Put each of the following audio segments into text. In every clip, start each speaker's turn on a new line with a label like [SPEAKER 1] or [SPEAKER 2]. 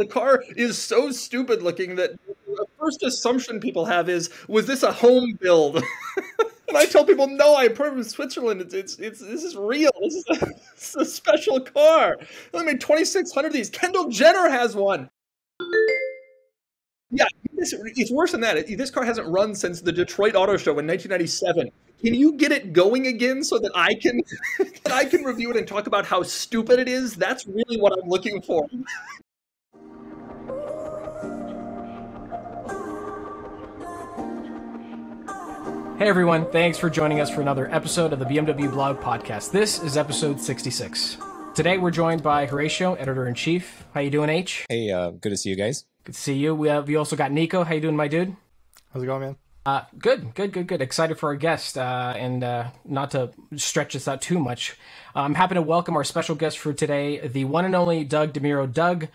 [SPEAKER 1] The car is so stupid looking that the first assumption people have is, was this a home build? and I tell people, no, I imported from Switzerland. It's, it's, it's this is real. This is a, this is a special car. I made 2,600 of these. Kendall Jenner has one. Yeah, this, it's worse than that. This car hasn't run since the Detroit Auto Show in 1997. Can you get it going again so that I can that I can review it and talk about how stupid it is? That's really what I'm looking for.
[SPEAKER 2] Hey everyone, thanks for joining us for another episode of the BMW Blog Podcast. This is episode 66. Today we're joined by Horatiu, editor in chief. How you doing, H?
[SPEAKER 3] Hey, uh, good to see you guys.
[SPEAKER 2] Good to see you. We have we also got Nico. How you doing, my dude?
[SPEAKER 4] How's it going, man?
[SPEAKER 2] Uh, good, good, good, good. Excited for our guest, uh, and uh, not to stretch this out too much. I'm happy to welcome our special guest for today, the one and only Doug DeMuro. Doug,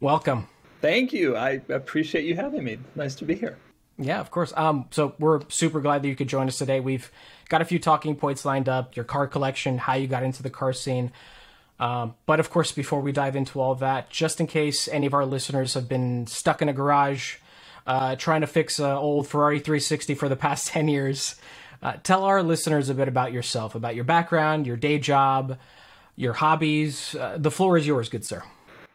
[SPEAKER 2] welcome.
[SPEAKER 1] Thank you. I appreciate you having me. Nice to be here.
[SPEAKER 2] Yeah, of course. Um, so we're super glad that you could join us today. We've got a few talking points lined up: your car collection, how you got into the car scene. Um, but of course, before we dive into all that, just in case any of our listeners have been stuck in a garage uh, trying to fix an old Ferrari 360 for the past 10 years. Uh, tell our listeners a bit about yourself, about your background, your day job, your hobbies. Uh, the floor is yours, good sir.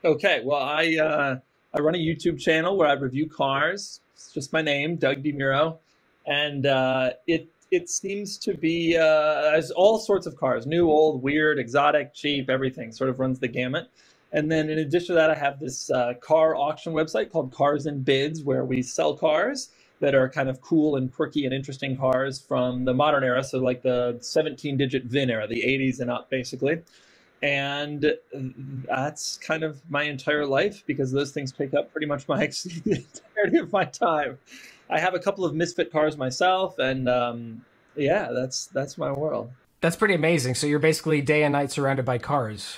[SPEAKER 1] Okay, well, I uh, I run a YouTube channel where I review cars. It's just my name, Doug DeMuro, and uh, it it seems to be uh, as all sorts of cars, new, old, weird, exotic, cheap, everything sort of runs the gamut. And then in addition to that, I have this uh, car auction website called Cars and Bids, where we sell cars that are kind of cool and quirky and interesting cars from the modern era, so like the 17-digit VIN era, the 80s and up, basically. And that's kind of my entire life because those things take up pretty much my entirety of my time. I have a couple of misfit cars myself, and um, yeah, that's that's my world.
[SPEAKER 2] That's pretty amazing. So you're basically day and night surrounded by cars.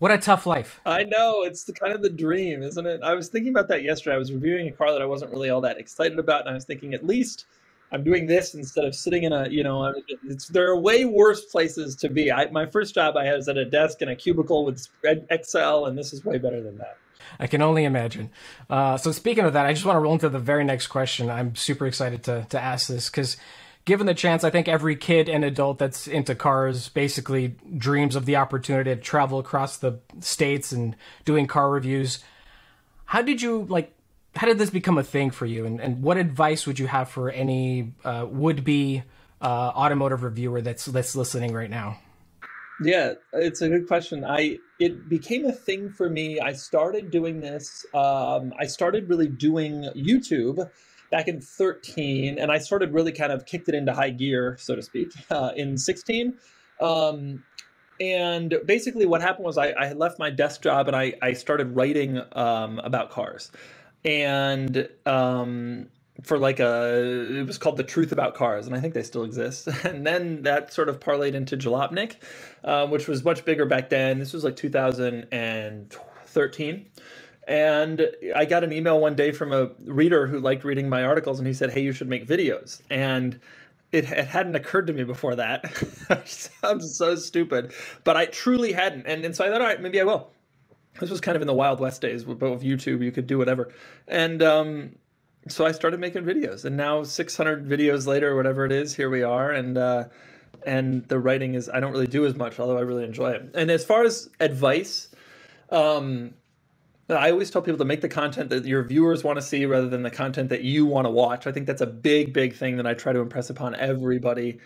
[SPEAKER 2] What a tough life.
[SPEAKER 1] I know. It's the, kind of the dream, isn't it? I was thinking about that yesterday. I was reviewing a car that I wasn't really all that excited about, and I was thinking, at least I'm doing this instead of sitting in a, you know, there are way worse places to be. I, my first job I had was at a desk in a cubicle with Excel, and this is way better than that.
[SPEAKER 2] I can only imagine. Uh, so speaking of that, I just want to roll into the very next question. I'm super excited to to ask this because given the chance, I think every kid and adult that's into cars basically dreams of the opportunity to travel across the states and doing car reviews. How did you like? How did this become a thing for you? And, and what advice would you have for any uh, would be uh, automotive reviewer that's that's listening right now?
[SPEAKER 1] Yeah, it's a good question. I it became a thing for me. I started doing this. Um, I started really doing YouTube back in 13, and I started really kind of kicked it into high gear, so to speak, uh, in 16. Um, and basically, what happened was I, I, left my desk job and I, I started writing um, about cars. And um, for like a, it was called The Truth About Cars, and I think they still exist. And then that sort of parlayed into Jalopnik, uh, which was much bigger back then. This was like 2013. And I got an email one day from a reader who liked reading my articles, and he said, "Hey, you should make videos." And it, it hadn't occurred to me before that. sounds so stupid, but I truly hadn't. And, and so I thought, all right, maybe I will. This was kind of in the Wild West days, but with YouTube, you could do whatever. And um, so I started making videos, and now 600 videos later, whatever it is, here we are. And uh, and the writing is I don't really do as much, although I really enjoy it. And as far as advice, um, I always tell people to make the content that your viewers want to see rather than the content that you want to watch. I think that's a big, big thing that I try to impress upon everybody.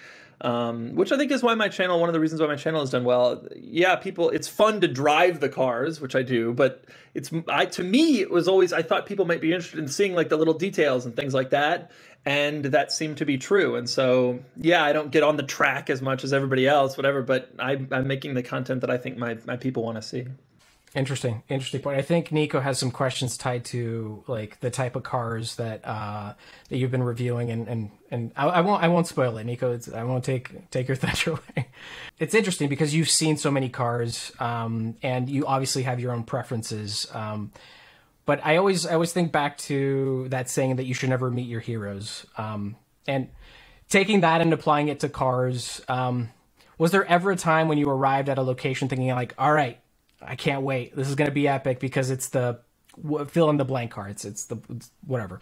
[SPEAKER 1] Um, which I think is why my channel, one of the reasons why my channel has done well. Yeah, people, it's fun to drive the cars, which I do, but it's, I, to me, it was always, I thought people might be interested in seeing like the little details and things like that. And that seemed to be true. And so, yeah, I don't get on the track as much as everybody else, whatever, but I, I'm making the content that I think my, my people want to see.
[SPEAKER 2] Interesting, interesting point. I think Nico has some questions tied to like the type of cars that uh, that you've been reviewing, and and and I, I won't I won't spoil it, Nico. I won't take take your thunder away. It's interesting because you've seen so many cars, um, and you obviously have your own preferences. Um, but I always I always think back to that saying that you should never meet your heroes, um, and taking that and applying it to cars. Um, was there ever a time when you arrived at a location thinking like, all right I can't wait. This is going to be epic because it's the fill in the blank car. It's it's the it's whatever.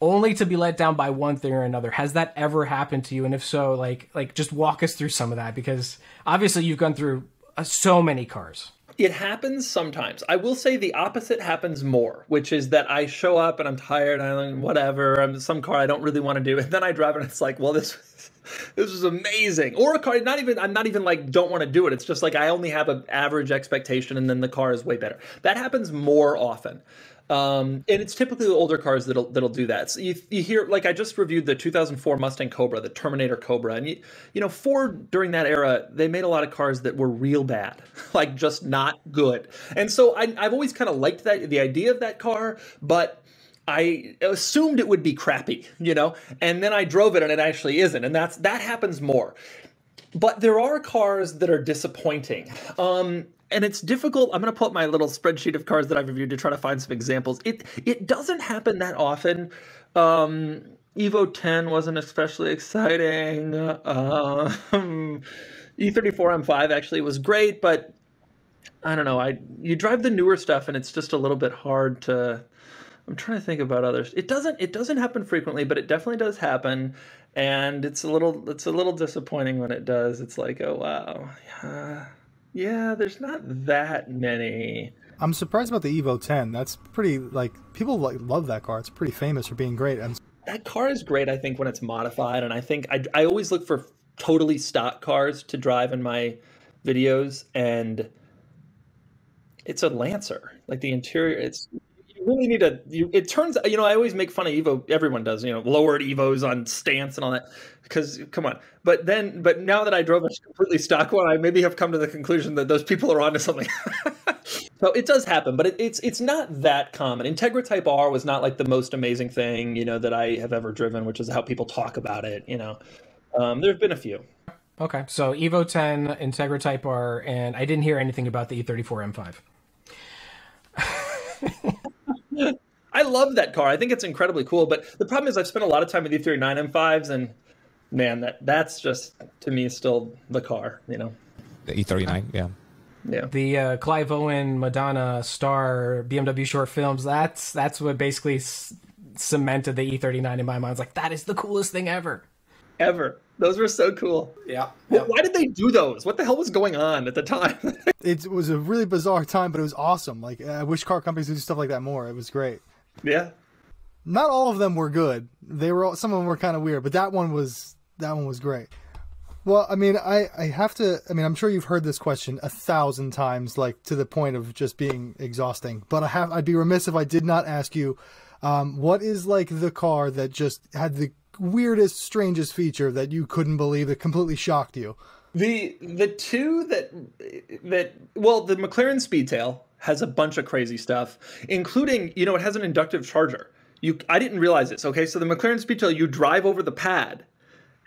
[SPEAKER 2] Only to be let down by one thing or another. Has that ever happened to you? And if so, like like just walk us through some of that because obviously you've gone through uh, so many cars.
[SPEAKER 1] It happens sometimes. I will say the opposite happens more, which is that I show up and I'm tired, I'm whatever, I'm some car I don't really want to do, and then I drive and it's like, well, this this is amazing. Or a car, not even I'm not even like don't want to do it. It's just like I only have an average expectation, and then the car is way better. That happens more often. Um, and it's typically the older cars that'll that'll do that. So you, you hear like I just reviewed the 2004 Mustang Cobra, the Terminator Cobra, and you you know Ford during that era they made a lot of cars that were real bad, like just not good. And so I, I've always kind of liked that the idea of that car, but I assumed it would be crappy, you know, and then I drove it and it actually isn't, and that's that happens more. But there are cars that are disappointing. Um, and it's difficult. I'm going to pull up my little spreadsheet of cars that I've reviewed to try to find some examples. It it doesn't happen that often. Um, Evo 10 wasn't especially exciting. Uh, E34 M5 actually was great, but I don't know. I you drive the newer stuff and it's just a little bit hard to. I'm trying to think about others. It doesn't it doesn't happen frequently, but it definitely does happen, and it's a little it's a little disappointing when it does. It's like oh wow. Yeah yeah, there's not that many.
[SPEAKER 3] I'm surprised about the Evo 10. That's pretty like people like love that car. It's pretty famous for being great. I'm...
[SPEAKER 1] That car is great. I think when it's modified, and I think I I always look for totally stock cars to drive in my videos, and it's a Lancer. Like the interior, it's really need to. You, it turns. You know, I always make fun of Evo. Everyone does. You know, lowered Evos on stance and all that. Because come on. But then, but now that I drove a completely stock one, I maybe have come to the conclusion that those people are onto something. so it does happen, but it, it's it's not that common. Integra Type R was not like the most amazing thing you know that I have ever driven, which is how people talk about it. You know, um, there have been a few.
[SPEAKER 2] Okay, so Evo 10, Integra Type R, and I didn't hear anything about the E34
[SPEAKER 1] M5. I love that car. I think it's incredibly cool. But the problem is, I've spent a lot of time with E39 M5s, and man, that that's just to me still the car. You know,
[SPEAKER 4] the E39, yeah.
[SPEAKER 1] Yeah.
[SPEAKER 2] The uh, Clive Owen, Madonna, Star, BMW short films. That's that's what basically c- cemented the E39 in my mind. It's like that is the coolest thing ever.
[SPEAKER 1] Ever. Those were so cool.
[SPEAKER 2] Yeah.
[SPEAKER 1] Why did they do those? What the hell was going on at the time?
[SPEAKER 3] it was a really bizarre time, but it was awesome. Like I wish car companies would do stuff like that more. It was great.
[SPEAKER 1] Yeah.
[SPEAKER 3] Not all of them were good. They were all, some of them were kind of weird, but that one was that one was great. Well, I mean, I, I have to. I mean, I'm sure you've heard this question a thousand times, like to the point of just being exhausting. But I have. I'd be remiss if I did not ask you, um, what is like the car that just had the weirdest, strangest feature that you couldn't believe that completely shocked you?
[SPEAKER 1] The the two that that well, the McLaren Speedtail has a bunch of crazy stuff, including you know it has an inductive charger. You I didn't realize this. Okay, so the McLaren Speedtail you drive over the pad.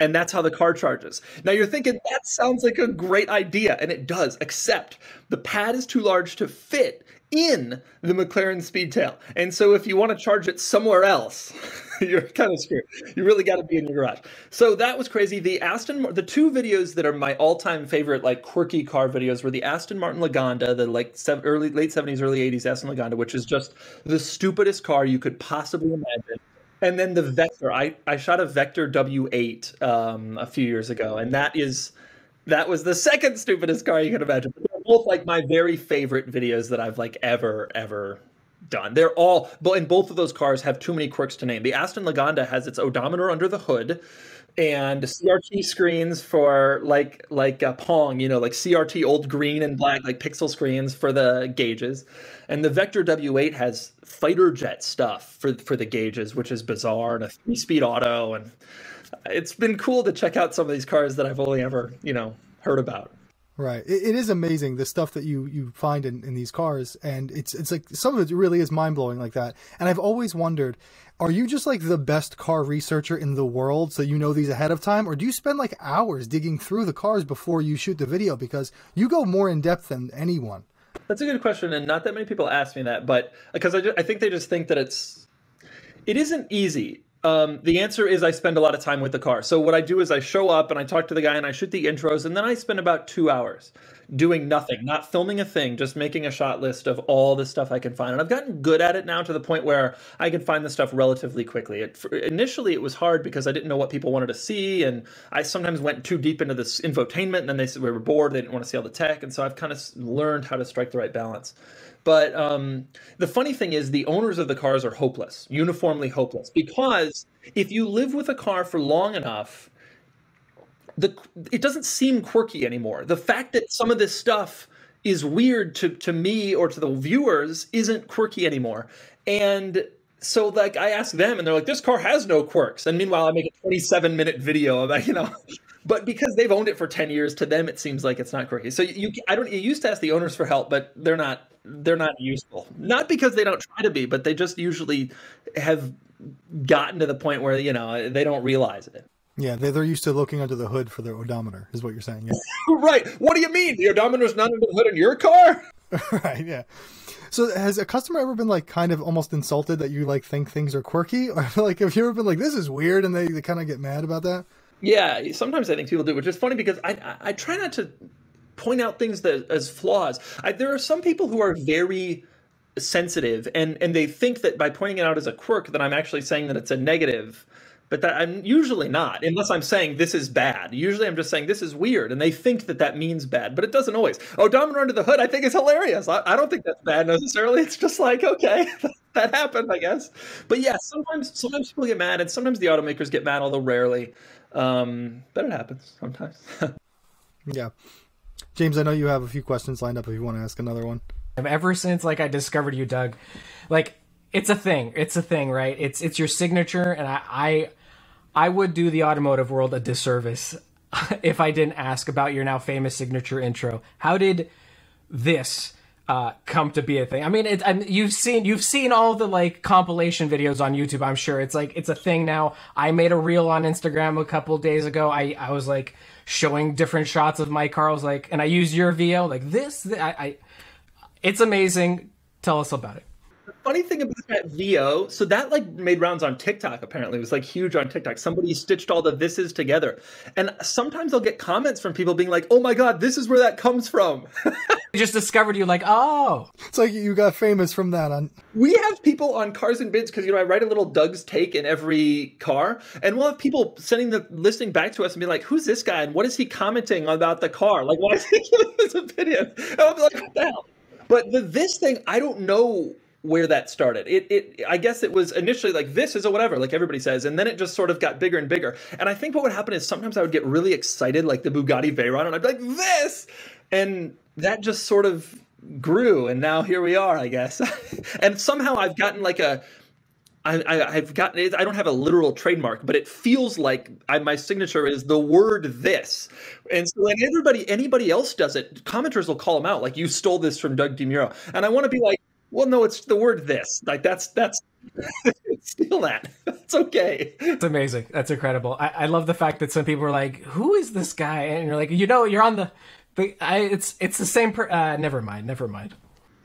[SPEAKER 1] And that's how the car charges. Now you're thinking that sounds like a great idea, and it does, except the pad is too large to fit in the McLaren Speedtail. And so if you want to charge it somewhere else, you're kind of screwed. You really got to be in your garage. So that was crazy. The Aston, the two videos that are my all-time favorite, like quirky car videos, were the Aston Martin Lagonda, the like seven, early late '70s, early '80s Aston Lagonda, which is just the stupidest car you could possibly imagine. And then the Vector. I I shot a Vector W8 um, a few years ago, and that is that was the second stupidest car you could imagine. Both like my very favorite videos that I've like ever ever done. They're all, but and both of those cars have too many quirks to name. The Aston Lagonda has its odometer under the hood and CRT screens for like like a Pong, you know, like CRT old green and black like pixel screens for the gauges. And the Vector W8 has fighter jet stuff for for the gauges, which is bizarre and a three-speed auto and it's been cool to check out some of these cars that I've only ever, you know, heard about.
[SPEAKER 3] Right. It, it is amazing the stuff that you you find in, in these cars, and it's it's like some of it really is mind blowing like that. And I've always wondered, are you just like the best car researcher in the world, so you know these ahead of time, or do you spend like hours digging through the cars before you shoot the video because you go more in depth than anyone?
[SPEAKER 1] That's a good question, and not that many people ask me that, but because I, I think they just think that it's it isn't easy um, the answer is I spend a lot of time with the car. So what I do is I show up and I talk to the guy and I shoot the intros and then I spend about two hours doing nothing, not filming a thing, just making a shot list of all the stuff I can find. And I've gotten good at it now to the point where I can find the stuff relatively quickly. It, for, initially, it was hard because I didn't know what people wanted to see, and I sometimes went too deep into this infotainment, and then they we were bored, they didn't want to see all the tech, and so I've kind of learned how to strike the right balance. But um, the funny thing is, the owners of the cars are hopeless, uniformly hopeless, because if you live with a car for long enough, the it doesn't seem quirky anymore. The fact that some of this stuff is weird to to me or to the viewers isn't quirky anymore. And so like I ask them and they're like, this car has no quirks. And meanwhile I make a 27 minute video about, you know, but because they've owned it for 10 years, to them it seems like it's not quirky. So you I don't you used to ask the owners for help, but they're not they're not useful. Not because they don't try to be, but they just usually have gotten to the point where, you know, they don't realize it.
[SPEAKER 3] Yeah, they're used to looking under the hood for their odometer, is what you're saying. Yeah.
[SPEAKER 1] right. What do you mean? The odometer's not under the hood in your car?
[SPEAKER 3] right. Yeah. So has a customer ever been like kind of almost insulted that you like think things are quirky, or like have you ever been like this is weird and they, they kind of get mad about that?
[SPEAKER 1] Yeah, sometimes I think people do, which is funny because I I, I try not to point out things that as flaws. I, there are some people who are very sensitive and and they think that by pointing it out as a quirk that I'm actually saying that it's a negative but that I'm usually not, unless I'm saying this is bad. Usually I'm just saying this is weird, and they think that that means bad, but it doesn't always. Oh, Odometer under the hood, I think is hilarious. I, I don't think that's bad necessarily. It's just like okay, that happened, I guess. But yeah, sometimes sometimes people get mad, and sometimes the automakers get mad, although rarely. Um, but it happens sometimes.
[SPEAKER 3] yeah, James, I know you have a few questions lined up. If you want to ask another one,
[SPEAKER 2] ever since like I discovered you, Doug, like it's a thing. It's a thing, right? It's it's your signature, and I, I I would do the automotive world a disservice if I didn't ask about your now famous signature intro. How did this uh, come to be a thing? I mean, it, I you've seen you've seen all the like compilation videos on YouTube. I'm sure it's like it's a thing now. I made a reel on Instagram a couple days ago. I I was like showing different shots of my car. Like, and I used your VO like this. I, I it's amazing. Tell us about it
[SPEAKER 1] funny thing about that VO, so that like made rounds on TikTok. Apparently, it was like huge on TikTok. Somebody stitched all the thises together, and sometimes I'll get comments from people being like, "Oh my god, this is where that comes from."
[SPEAKER 2] just discovered you like, oh,
[SPEAKER 3] it's like you got famous from that. On
[SPEAKER 1] we have people on cars and bids because you know I write a little Doug's take in every car, and we'll have people sending the listening back to us and be like, "Who's this guy? And what is he commenting about the car? Like, why is he giving his opinion?" And I'll be like, "What the hell?" But the this thing, I don't know where that started. It, it, I guess it was initially like this is a whatever, like everybody says, and then it just sort of got bigger and bigger. And I think what would happen is sometimes I would get really excited, like the Bugatti Veyron, and I'd be like this, and that just sort of grew, and now here we are, I guess. and somehow I've gotten like a. I, I've gotten. I don't have a literal trademark, but it feels like I, my signature is the word "this," and so when everybody, anybody else does it, commenters will call them out, like you stole this from Doug DeMuro, and I want to be like, well, no, it's the word this. Like that's that's steal that. It's okay.
[SPEAKER 2] It's amazing. That's incredible. I, I love the fact that some people are like, "Who is this guy?" And you're like, "You know, you're on the, the I, it's it's the same." Per, uh, never mind. Never mind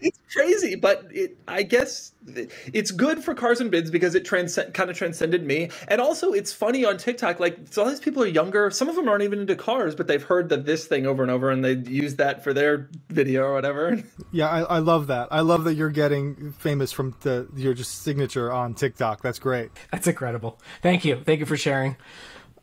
[SPEAKER 1] it's crazy, but it, I guess it's good for cars and bids because it transcend, kind of transcended me. And also, it's funny on TikTok. Like, so all these people are younger. Some of them aren't even into cars, but they've heard that this thing over and over, and they use that for their video or whatever.
[SPEAKER 3] Yeah, I, I love that. I love that you're getting famous from the your just signature on TikTok. That's great.
[SPEAKER 2] That's incredible. Thank you. Thank you for sharing.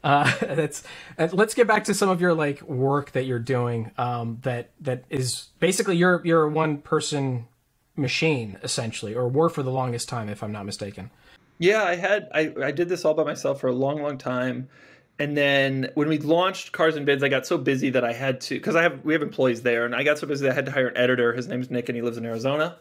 [SPEAKER 2] Uh, that's uh, let's get back to some of your like work that you're doing. Um, that that is basically you're you're a one person machine essentially, or were for the longest time, if I'm not mistaken.
[SPEAKER 1] Yeah, I had I I did this all by myself for a long, long time. And then when we launched Cars and Bids, I got so busy that I had to because I have we have employees there, and I got so busy that I had to hire an editor. His name's Nick, and he lives in Arizona.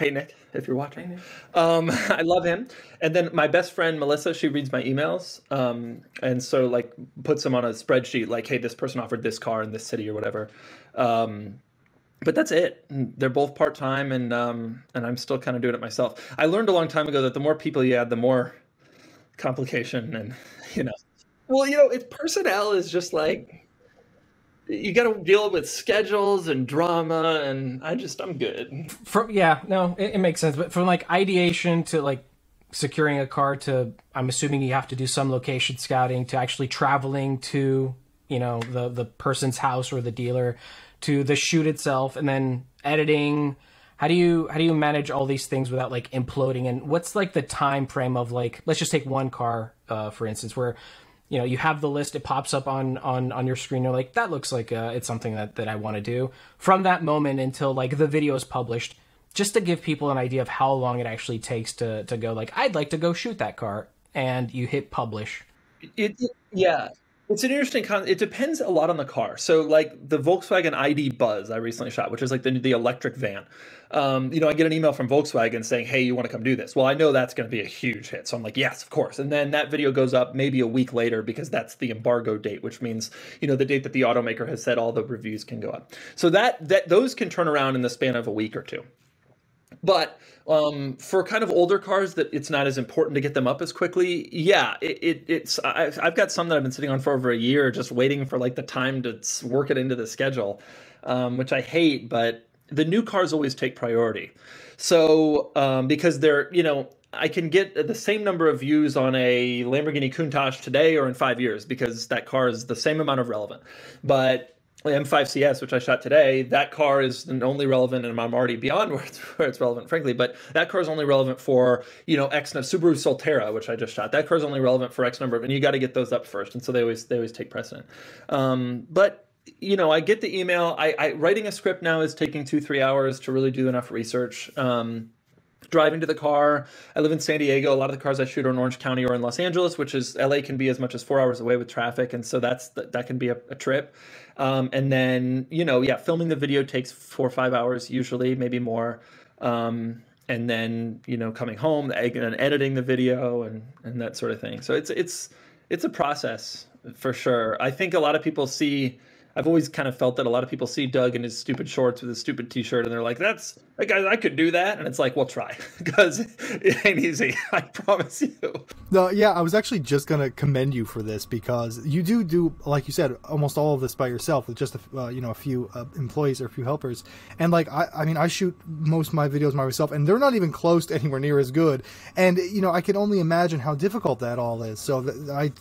[SPEAKER 1] Hey Nick, if you're watching, um, I love him. And then my best friend Melissa, she reads my emails, um, and so like puts them on a spreadsheet, like, hey, this person offered this car in this city or whatever. Um, but that's it. They're both part time, and um, and I'm still kind of doing it myself. I learned a long time ago that the more people you add, the more complication, and you know, well, you know, if personnel is just like you got to deal with schedules and drama and i just i'm good.
[SPEAKER 2] From yeah no it, it, makes sense but from like ideation to like securing a car to i'm assuming you have to do some location scouting to actually traveling to you know the the person's house or the dealer to the shoot itself and then editing. How do you how do you manage all these things without like imploding? And what's like the time frame of like let's just take one car uh, for instance where you know you have the list it pops up on on on your screen you're like that looks like uh, it's something that that i want to do. From that moment until like the video is published just to give people an idea of how long it actually takes to to go like i'd like to go shoot that car and you hit publish.
[SPEAKER 1] It, it yeah it's an interesting con. It depends a lot on the car. So, like the Volkswagen ID Buzz I recently shot, which is like the the electric van. Um, you know, I get an email from Volkswagen saying, "Hey, you want to come do this?" Well, I know that's going to be a huge hit, so I'm like, "Yes, of course." And then that video goes up maybe a week later because that's the embargo date, which means you know the date that the automaker has said all the reviews can go up. So that that those can turn around in the span of a week or two. But um, for kind of older cars that it's not as important to get them up as quickly, yeah, it, it, it's I, I've got some that I've been sitting on for over a year, just waiting for like the time to work it into the schedule, um, which I hate. But the new cars always take priority. So um, because they're you know I can get the same number of views on a Lamborghini Countach today or in five years because that car is the same amount of relevant. But M5 CS, which I shot today, that car is only relevant, and I'm already beyond where it's, where it's relevant, frankly. But that car is only relevant for you know X number Subaru Solterra, which I just shot. That car is only relevant for X number of, and you got to get those up first, and so they always they always take precedent. Um, but you know, I get the email. I, I, writing a script now is taking two three hours to really do enough research. Um, driving to the car. I live in San Diego. A lot of the cars I shoot are in Orange County or in Los Angeles, which is LA can be as much as four hours away with traffic, and so that's that can be a, a trip. Um, and then you know, yeah, filming the video takes four or five hours usually, maybe more. Um, and then you know, coming home and editing the video and and that sort of thing. So it's it's it's a process for sure. I think a lot of people see I've always kind of felt that a lot of people see Doug in his stupid shorts with his stupid T-shirt, and they're like, "That's that guy. I could do that." And it's like, "Well, try," because it ain't easy. I promise you.
[SPEAKER 3] No, yeah, I was actually just gonna commend you for this because you do do, like you said, almost all of this by yourself with just a uh, you know a few uh, employees or a few helpers. And like I, I mean, I shoot most of my videos myself, and they're not even close to anywhere near as good. And you know, I can only imagine how difficult that all is. So I,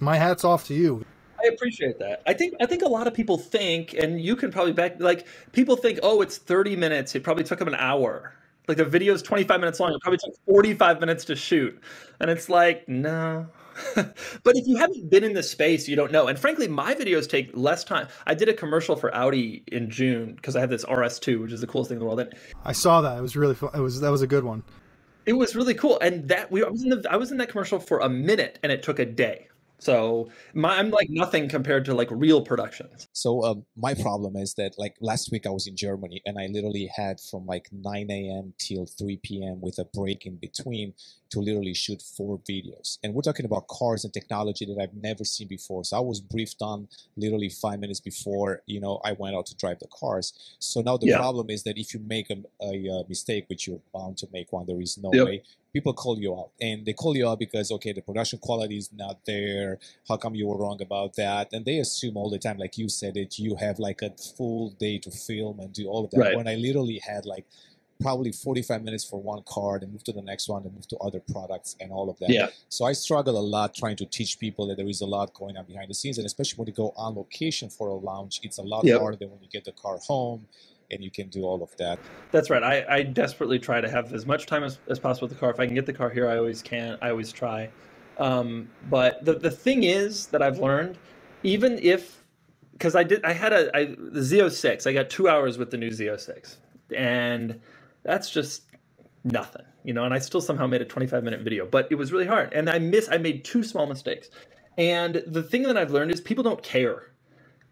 [SPEAKER 3] my hats off to you.
[SPEAKER 1] I appreciate that. I think I think a lot of people think, and you can probably back like people think, oh, it's thirty minutes. It probably took them an hour. Like the video is twenty five minutes long. It probably took forty five minutes to shoot, and it's like no. but if you haven't been in the space, you don't know. And frankly, my videos take less time. I did a commercial for Audi in June because I have this RS2, which is the coolest thing in the world. And
[SPEAKER 3] I saw that. It was really fun. It was that was a good one.
[SPEAKER 1] It was really cool, and that we I was in the I was in that commercial for a minute, and it took a day. So my, I'm like nothing compared to like real productions.
[SPEAKER 4] So um, my problem is that like last week I was in Germany and I literally had from like 9 a.m. till 3 p.m. with a break in between to literally shoot four videos. And we're talking about cars and technology that I've never seen before. So I was briefed on literally five minutes before, you know, I went out to drive the cars. So now the yeah. problem is that if you make a, a, a, mistake, which you're bound to make one, there is no yep. way, people call you out. And they call you out because, okay, the production quality is not there. How come you were wrong about that? And they assume all the time, like you said, that you have like a full day to film and do all of that. Right. When I literally had like probably 45 minutes for one card and move to the next one and move to other products and all of that.
[SPEAKER 1] Yeah.
[SPEAKER 4] So I struggle a lot trying to teach people that there is a lot going on behind the scenes. And especially when you go on location for a launch, it's a lot yep. harder than when you get the car home and you can do all of that.
[SPEAKER 1] That's right. I, I desperately try to have as much time as, as possible with the car. If I can get the car here, I always can. I always try. Um, but the, the thing is that I've learned, even if, because I did, I had a I, the Z06, I got two hours with the new Z06. And that's just nothing, you know. And I still somehow made a 25 minute video, but it was really hard. And I miss, I made two small mistakes. And the thing that I've learned is people don't care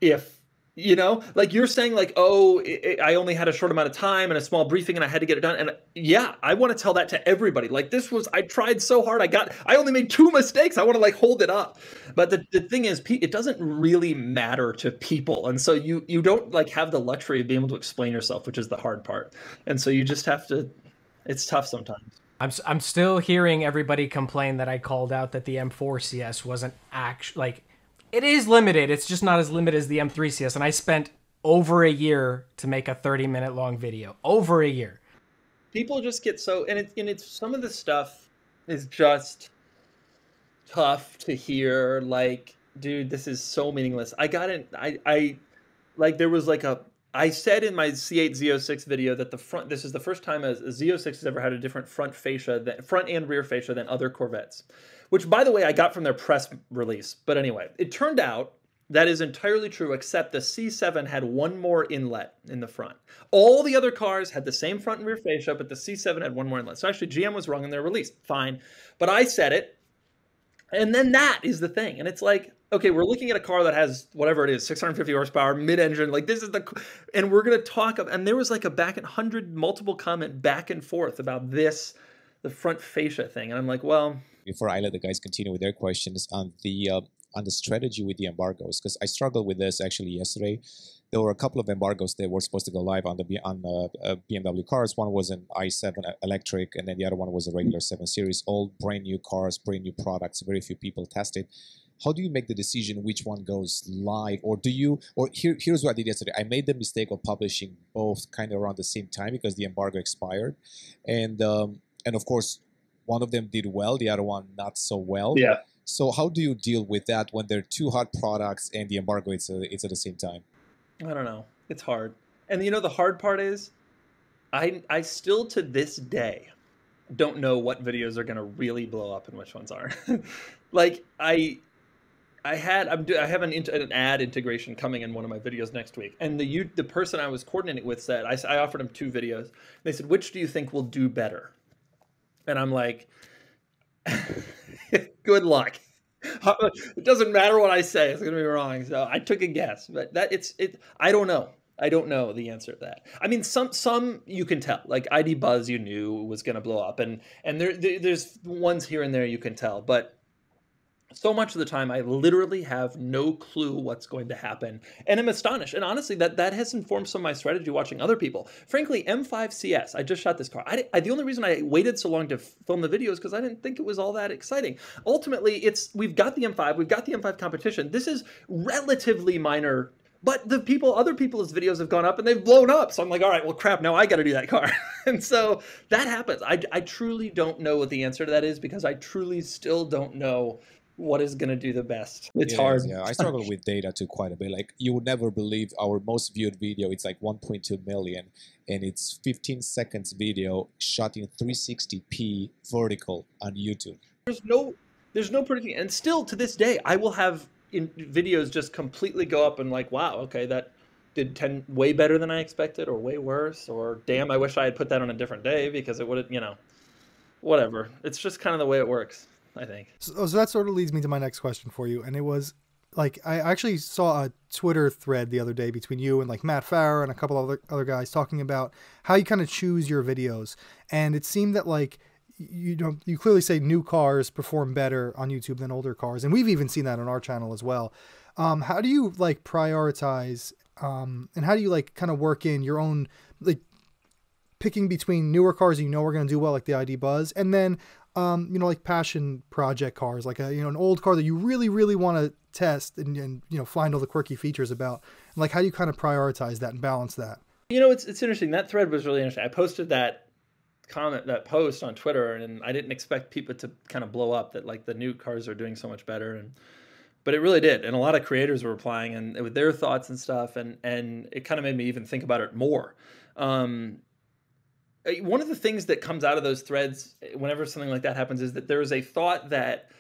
[SPEAKER 1] if you know like you're saying like oh it, i only had a short amount of time and a small briefing and i had to get it done. And yeah i want to tell that to everybody. Like this was i tried so hard i got i only made two mistakes. I want to like hold it up. But the, the thing is it doesn't really matter to people. And so you you don't like have the luxury of being able to explain yourself which is the hard part. And so you just have to it's tough sometimes.
[SPEAKER 2] I'm, I'm still hearing everybody complain that I called out that the M4 CS wasn't actually like it is limited. It's just not as limited as the M3CS. And I spent over a year to make a 30 minute long video. Over a year.
[SPEAKER 1] People just get so, and it's, and it's some of the stuff is just tough to hear. Like, dude, this is so meaningless. I got it. I, I, like, there was like a, I said in my C8 Z06 video that the front this is the first time a, a Z06 has ever had a different front fascia, that, front and rear fascia than other Corvettes, which by the way I got from their press release. But anyway, it turned out that is entirely true, except the C7 had one more inlet in the front. All the other cars had the same front and rear fascia, but the C7 had one more inlet. So actually, GM was wrong in their release. Fine. But I said it. And then that is the thing. And it's like, okay, we're looking at a car that has whatever it is, 650 horsepower, mid-engine. Like this is the, and we're gonna talk. Of and there was like a back and hundred multiple comment back and forth about this, the front fascia thing. And I'm like, well,
[SPEAKER 4] before I let the guys continue with their questions on the uh, on the strategy with the embargoes, because I struggled with this actually yesterday. There were a couple of embargoes that were supposed to go live on the on uh, BMW cars. One was an i7 electric, and then the other one was a regular 7 Series. All brand new cars, brand new products. Very few people tested how do you make the decision which one goes live or do you or here, here's what i did yesterday i made the mistake of publishing both kind of around the same time because the embargo expired and um, and of course one of them did well the other one not so well
[SPEAKER 1] yeah
[SPEAKER 4] so how do you deal with that when they're two hot products and the embargo it's, a, uh, it's at the same time
[SPEAKER 1] i don't know it's hard and you know the hard part is i i still to this day don't know what videos are going to really blow up and which ones aren't. like i I had I'm I have an, an ad integration coming in one of my videos next week, and the you, the person I was coordinating with said I, I offered him two videos. They said, "Which do you think will do better?" And I'm like, "Good luck." It doesn't matter what I say; it's going to be wrong. So I took a guess, but that it's it. I don't know. I don't know the answer to that. I mean, some some you can tell. Like ID Buzz, you knew was going to blow up, and and there, there there's ones here and there you can tell, but so much of the time i literally have no clue what's going to happen and i'm astonished and honestly that that has informed some of my strategy watching other people. Frankly m5 cs i just shot this car. I, I the only reason i waited so long to film the video is because i didn't think it was all that exciting. Ultimately it's we've got the m5 we've got the m5 competition. This is relatively minor but the people other people's videos have gone up and they've blown up so i'm like all right well crap now i got to do that car. And so that happens. I, I truly don't know what the answer to that is because i truly still don't know what is going to do the best. It's hard.
[SPEAKER 4] Yeah, I struggle with data too quite a bit. Like you would never believe our most viewed video. It's like 1.2 million, and it's 15 seconds video shot in 360p vertical on YouTube.
[SPEAKER 1] There's no, there's no predicting, and still to this day, I will have in videos just completely go up and like, wow, okay, that did 10 way better than I expected, or way worse, or damn, I wish I had put that on a different day because it would have, you know, whatever. It's just kind of the way it works. I think.
[SPEAKER 3] So, so that sort of leads me to my next question for you, and it was like I actually saw a Twitter thread the other day between you and like Matt Farah and a couple other other guys talking about how you kind of choose your videos, and it seemed that like you know you clearly say new cars perform better on YouTube than older cars, and we've even seen that on our channel as well. Um, how do you like prioritize, um, and how do you like kind of work in your own like picking between newer cars you know are going to do well, like the ID Buzz, and then um, you know, like passion project cars, like a you know an old car that you really really want to test and, and you know find all the quirky features about. And like how do you kind of prioritize that and balance that?
[SPEAKER 1] You know, it's it's interesting. That thread was really interesting. I posted that comment that post on Twitter, and I didn't expect people to kind of blow up that like the new cars are doing so much better, and but it really did. And a lot of creators were replying and with their thoughts and stuff, and and it kind of made me even think about it more. Um, one of the things that comes out of those threads uh, whenever something like that happens is that there is a thought that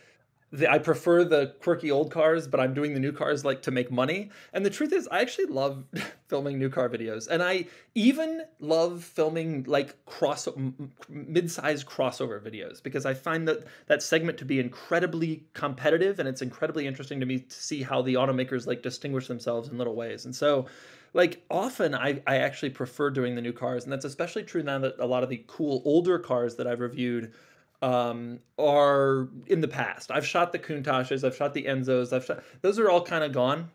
[SPEAKER 1] the, I prefer the quirky old cars, but I'm doing the new cars like to make money. And the truth is, I actually love filming new car videos, and I even love filming like cross mid-sized crossover videos because I find that that segment to be incredibly competitive, and it's incredibly interesting to me to see how the automakers like distinguish themselves in little ways. And so like often I, I actually prefer doing the new cars and that's especially true now that a lot of the cool older cars that i've reviewed um, are in the past. I've shot the Countaches i've shot the enzos i've shot those are all kind of gone.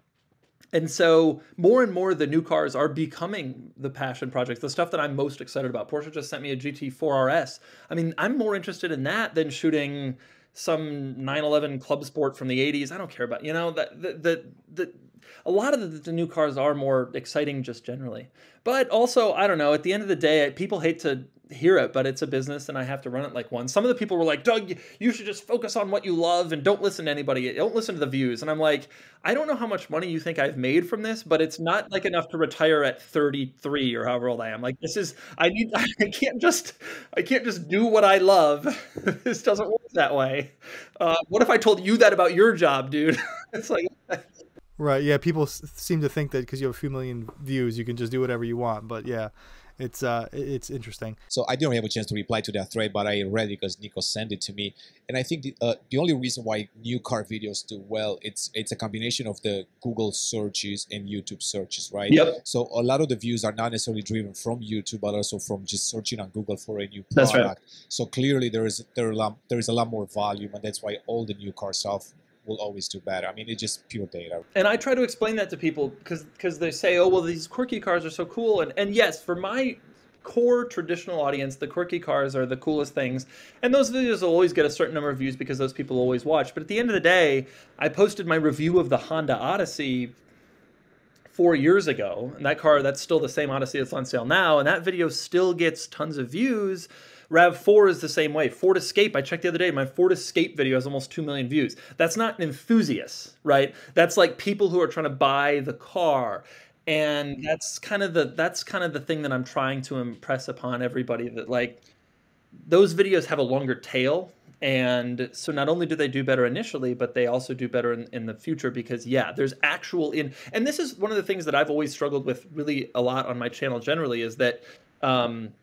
[SPEAKER 1] And so more and more the new cars are becoming the passion project the stuff that i'm most excited about. Porsche just sent me a gt4 rs i mean i'm more interested in that than shooting some 911 club sport from the 80s i don't care about you know that the, the, the a lot of the, the, new cars are more exciting just generally. But also, I don't know, at the end of the day, people hate to hear it, but it's a business and I have to run it like one. Some of the people were like, Doug, you should just focus on what you love and don't listen to anybody. Don't listen to the views. And I'm like, I don't know how much money you think I've made from this, but it's not like enough to retire at 33 or however old I am. Like this is, I need, I can't just, I can't just do what I love. this doesn't work that way. Uh, what if I told you that about your job, dude? it's like,
[SPEAKER 3] Right. Yeah. People seem to think that because you have a few million views, you can just do whatever you want. But yeah, it's uh, it's interesting.
[SPEAKER 4] So I didn't have a chance to reply to that thread, but I read it because Nico sent it to me, and I think the, uh, the only reason why new car videos do well it's it's a combination of the Google searches and YouTube searches, right?
[SPEAKER 1] Yep.
[SPEAKER 4] So a lot of the views are not necessarily driven from YouTube, but also from just searching on Google for a new product.
[SPEAKER 1] That's right.
[SPEAKER 4] So clearly there is there, a lot, there is a lot more volume, and that's why all the new car stuff will always do better. I mean, it's just pure data.
[SPEAKER 1] And I try to explain that to people because because they say, oh well, these quirky cars are so cool, and and yes, for my core traditional audience, the quirky cars are the coolest things. And those videos will always get a certain number of views because those people always watch. But at the end of the day, I posted my review of the Honda Odyssey four years ago. And that car, that's still the same Odyssey that's on sale now. And that video still gets tons of views. RAV4 is the same way. Ford Escape, I checked the other day, my Ford Escape video has almost 2 million views. That's not an enthusiast, right? That's like people who are trying to buy the car. And that's kind of the that's kind of the thing that I'm trying to impress upon everybody that like those videos have a longer tail and so not only do they do better initially but they also do better in, in the future because yeah there's actual in and this is one of the things that i've always struggled with really a lot on my channel generally is that um,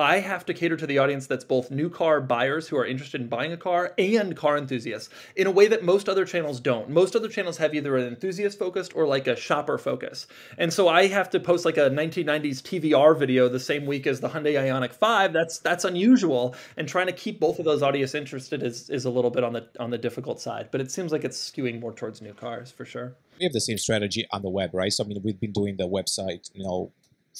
[SPEAKER 1] I have to cater to the audience that's both new car buyers who are interested in buying a car and car enthusiasts in a way that most other channels don't. Most other channels have either an enthusiast focused or like a shopper focus. And so I have to post like a 1990s TVR video the same week as the Hyundai Ioniq 5. That's that's unusual and trying to keep both of those audience interested is is a little bit on the on the difficult side, but it seems like it's skewing more towards new cars for sure.
[SPEAKER 4] We have the same strategy on the web, right? So I mean, we've been doing the website, you know,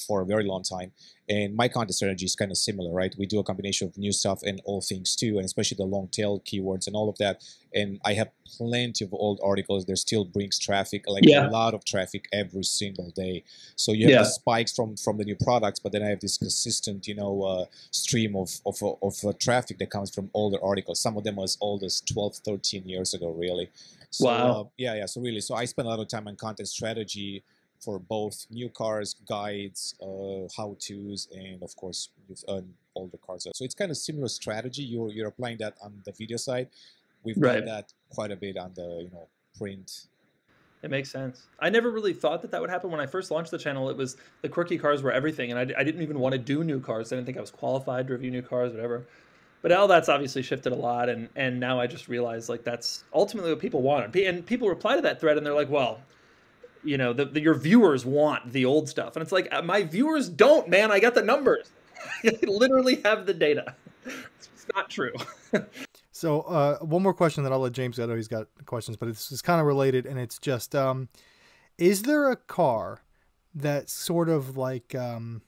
[SPEAKER 4] for a very long time. And my content strategy is kind of similar, right? We do a combination of new stuff and old things too, and especially the long tail keywords and all of that. And I have plenty of old articles. that still brings traffic, like
[SPEAKER 1] Yeah.
[SPEAKER 4] a lot of traffic every single day. So you have
[SPEAKER 1] Yeah.
[SPEAKER 4] the spikes from from the new products, but then I have this consistent, you know, uh, stream of of, of uh, traffic that comes from older articles. Some of them as old as 12, 13 years ago, really. So,
[SPEAKER 1] Wow.
[SPEAKER 4] uh, yeah, yeah. So really, so I spend a lot of time on content strategy for both new cars, guides, uh, how tos, and of course with uh, older cars. So it's kind of similar strategy. You're you're applying that on the video side. We've
[SPEAKER 1] Right.
[SPEAKER 4] done that quite a bit on the you know print.
[SPEAKER 1] It makes sense. I never really thought that that would happen when I first launched the channel. It was the quirky cars were everything, and I, I didn't even want to do new cars. I didn't think I was qualified to review new cars, whatever. But now that's obviously shifted a lot, and and now I just realize like that's ultimately what people want. And people reply to that thread, and they're like, "Well, you know, the, the, your viewers want the old stuff," and it's like uh, my viewers don't, man. I got the numbers. I literally have the data. It's not true.
[SPEAKER 3] So uh, one more question that I'll let James. I know he's got questions, but it's, it's kind of related, and it's just: um, Is there a car that's sort of like um,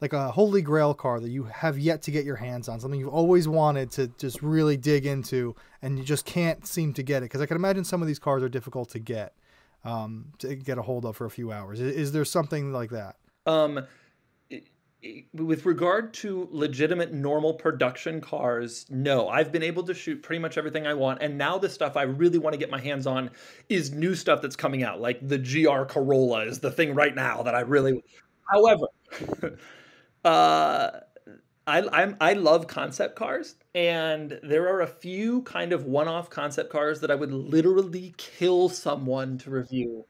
[SPEAKER 3] like a holy grail car that you have yet to get your hands on? Something you've always wanted to just really dig into, and you just can't seem to get it? Because I can imagine some of these cars are difficult to get um, to get a hold of for a few hours. Is, is there something like that?
[SPEAKER 1] Um, with regard to legitimate normal production cars, no. I've been able to shoot pretty much everything I want, and now the stuff I really want to get my hands on is new stuff that's coming out. Like the GR Corolla is the thing right now that I really. However, uh, I I'm, I love concept cars, and there are a few kind of one-off concept cars that I would literally kill someone to review.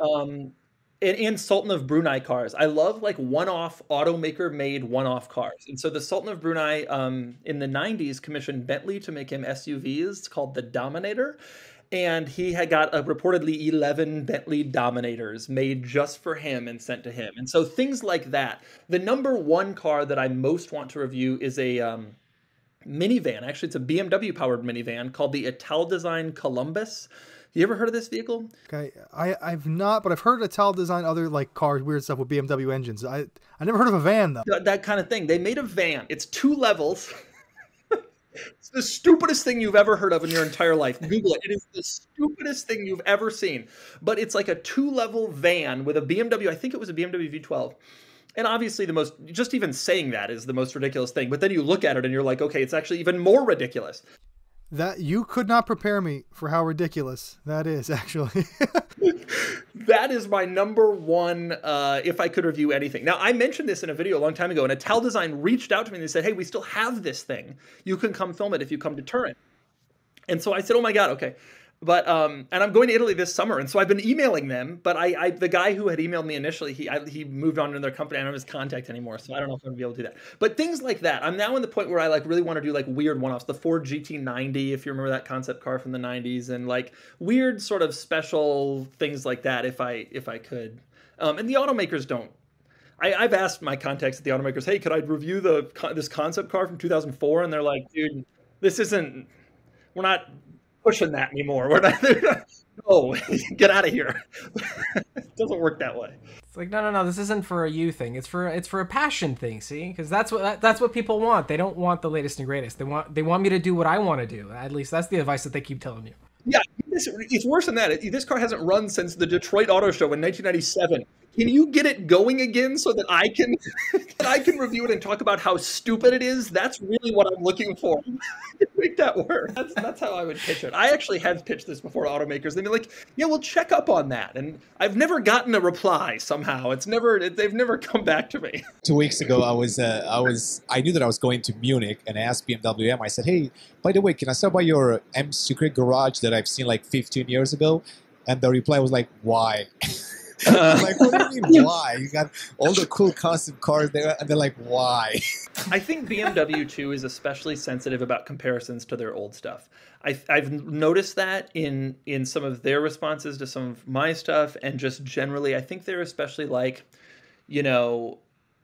[SPEAKER 1] Um, and, and Sultan of Brunei cars. I love like one-off automaker made one-off cars. And so the Sultan of Brunei um, in the 90s commissioned Bentley to make him SUVs called the Dominator. And he had got uh, reportedly 11 Bentley Dominators made just for him and sent to him. And so things like that. The number one car that I most want to review is a um, minivan. Actually, it's a BMW powered minivan called the Ital Design Columbus. You ever heard of this vehicle?
[SPEAKER 3] Okay, I I've not, but I've heard Ital design other like cars, weird stuff with BMW engines. I I never heard of a van though.
[SPEAKER 1] that, that kind of thing. They made a van. It's two levels. it's the stupidest thing you've ever heard of in your entire life. Google it. It is the stupidest thing you've ever seen. But it's like a two level van with a BMW. I think it was a BMW V12. And obviously, the most, just even saying that is the most ridiculous thing. But then you look at it and you're like, okay, it's actually even more ridiculous.
[SPEAKER 3] That you could not prepare me for how ridiculous that is, actually.
[SPEAKER 1] that is my number one. Uh, if I could review anything, now I mentioned this in a video a long time ago, and a Ital Design reached out to me and they said, "Hey, we still have this thing. You can come film it if you come to Turin." And so I said, "Oh my god, okay." But um and i'm going to italy this summer and so i've been emailing them but i, I the guy who had emailed me initially he I, he moved on to their company i don't have his contact anymore so i don't know if i'm gonna be able to do that but things like that i'm now in the point where i like really want to do like weird one-offs the ford gt90 if you remember that concept car from the 90s and like weird sort of special things like that if i if i could um and the automakers don't I, have asked my contacts at the automakers, hey, could I review the this concept car from 2004? And they're like, dude, this isn't. We're not pushing that anymore. We're not. no, get out of here. it doesn't work that way.
[SPEAKER 2] It's like no, no, no. This isn't for a you thing. It's for it's for a passion thing. See, because that's what that's what people want. They don't want the latest and greatest. They want they want me to do what I want to do. At least that's the advice that they keep telling you.
[SPEAKER 1] Yeah, it's worse than that. This car hasn't run since the Detroit Auto Show in 1997. Can you get it going again so that I can that I can review it and talk about how stupid it is? That's really what I'm looking for. Make that work. That's that's how I would pitch it. I actually have pitched this before to automakers. They'd be like, "Yeah, we'll check up on that," and I've never gotten a reply. Somehow, it's never it, they've never come back to me.
[SPEAKER 4] Two weeks ago, I was uh, I was I knew that I was going to Munich, and I asked BMW M. I said, "Hey, by the way, can I stop by your M secret garage that I've seen like 15 years ago?" And the reply was like, "Why?" Uh, like, what do you mean, why? You got all the cool concept cars there, and they're like, why?
[SPEAKER 1] I think BMW too is especially sensitive about comparisons to their old stuff. I, I've noticed that in in some of their responses to some of my stuff, and just generally, I think they're especially like, you know,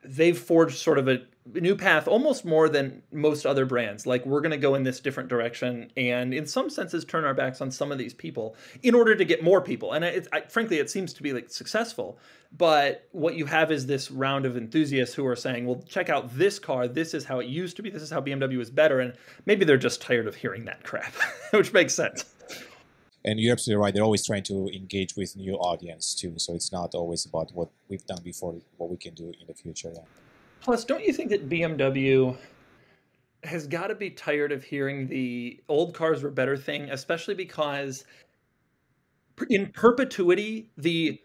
[SPEAKER 1] they've forged sort of a new path almost more than most other brands. Like we're going to go in this different direction and in some senses turn our backs on some of these people in order to get more people. And it, I, frankly it seems to be like successful but what you have is this round of enthusiasts who are saying well check out this car. This is how it used to be. This is how bmw is better. And maybe they're just tired of hearing that crap which makes sense
[SPEAKER 4] and you're absolutely right. They're always trying to engage with new audience too. So it's not always about what we've done before, what we can do in the future. Yeah.
[SPEAKER 1] Plus, don't you think that BMW has got to be tired of hearing the old cars were better thing, especially because in perpetuity the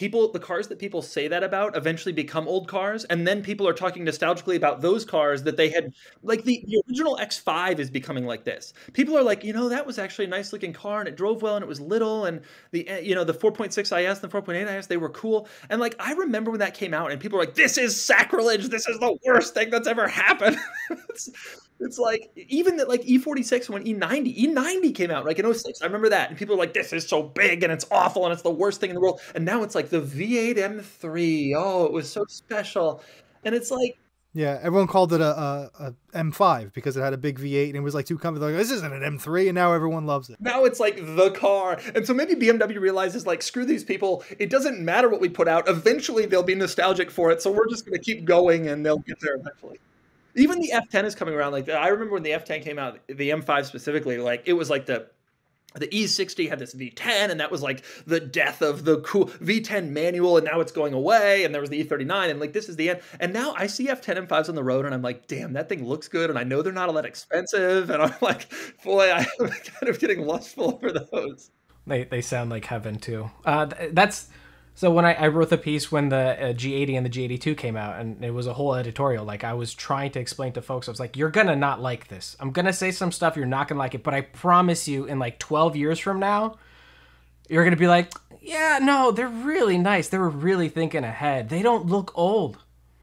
[SPEAKER 1] people the cars that people say that about eventually become old cars and then people are talking nostalgically about those cars that they had like the, the original x5 is becoming like this. People are like you know that was actually a nice looking car and it drove well and it was little and the eh, you know the 4.6 is and the 4.8 is they were cool. And like i remember when that came out and people were like this is sacrilege. This is the worst thing that's ever happened It's like even that like E46 when E90 E90 came out like in 06. I remember that and people are like this is so big and it's awful and it's the worst thing in the world. And now it's like the V8 M3. Oh, it was so special. And it's like
[SPEAKER 3] yeah, everyone called it a, a, a, M5 because it had a big V8 and it was like too comfy. Like, this isn't an M3, and now everyone loves it.
[SPEAKER 1] Now it's like the car, and so maybe BMW realizes like, screw these people. It doesn't matter what we put out. Eventually, they'll be nostalgic for it, so we're just going to keep going, and they'll get there eventually even the F10 is coming around like. I remember when the F10 came out, the M5 specifically, like it was like the the E60 had this V10, and that was like the death of the cool V10 manual, and now it's going away. And there was the E39, and like this is the end. And now I see F10 M5s on the road, and I'm like, damn, that thing looks good, and I know they're not all that expensive, and I'm like, boy, I'm kind of getting lustful for those.
[SPEAKER 2] They they sound like heaven too. Uh, that's so when I, I wrote the piece when the uh, G80 and the G82 came out, and it was a whole editorial, like I was trying to explain to folks, I was like, "You're gonna not like this. I'm gonna say some stuff you're not gonna like it, but I promise you, in like 12 years from now, you're gonna be like, yeah, no, they're really nice. They were really thinking ahead. They don't look old."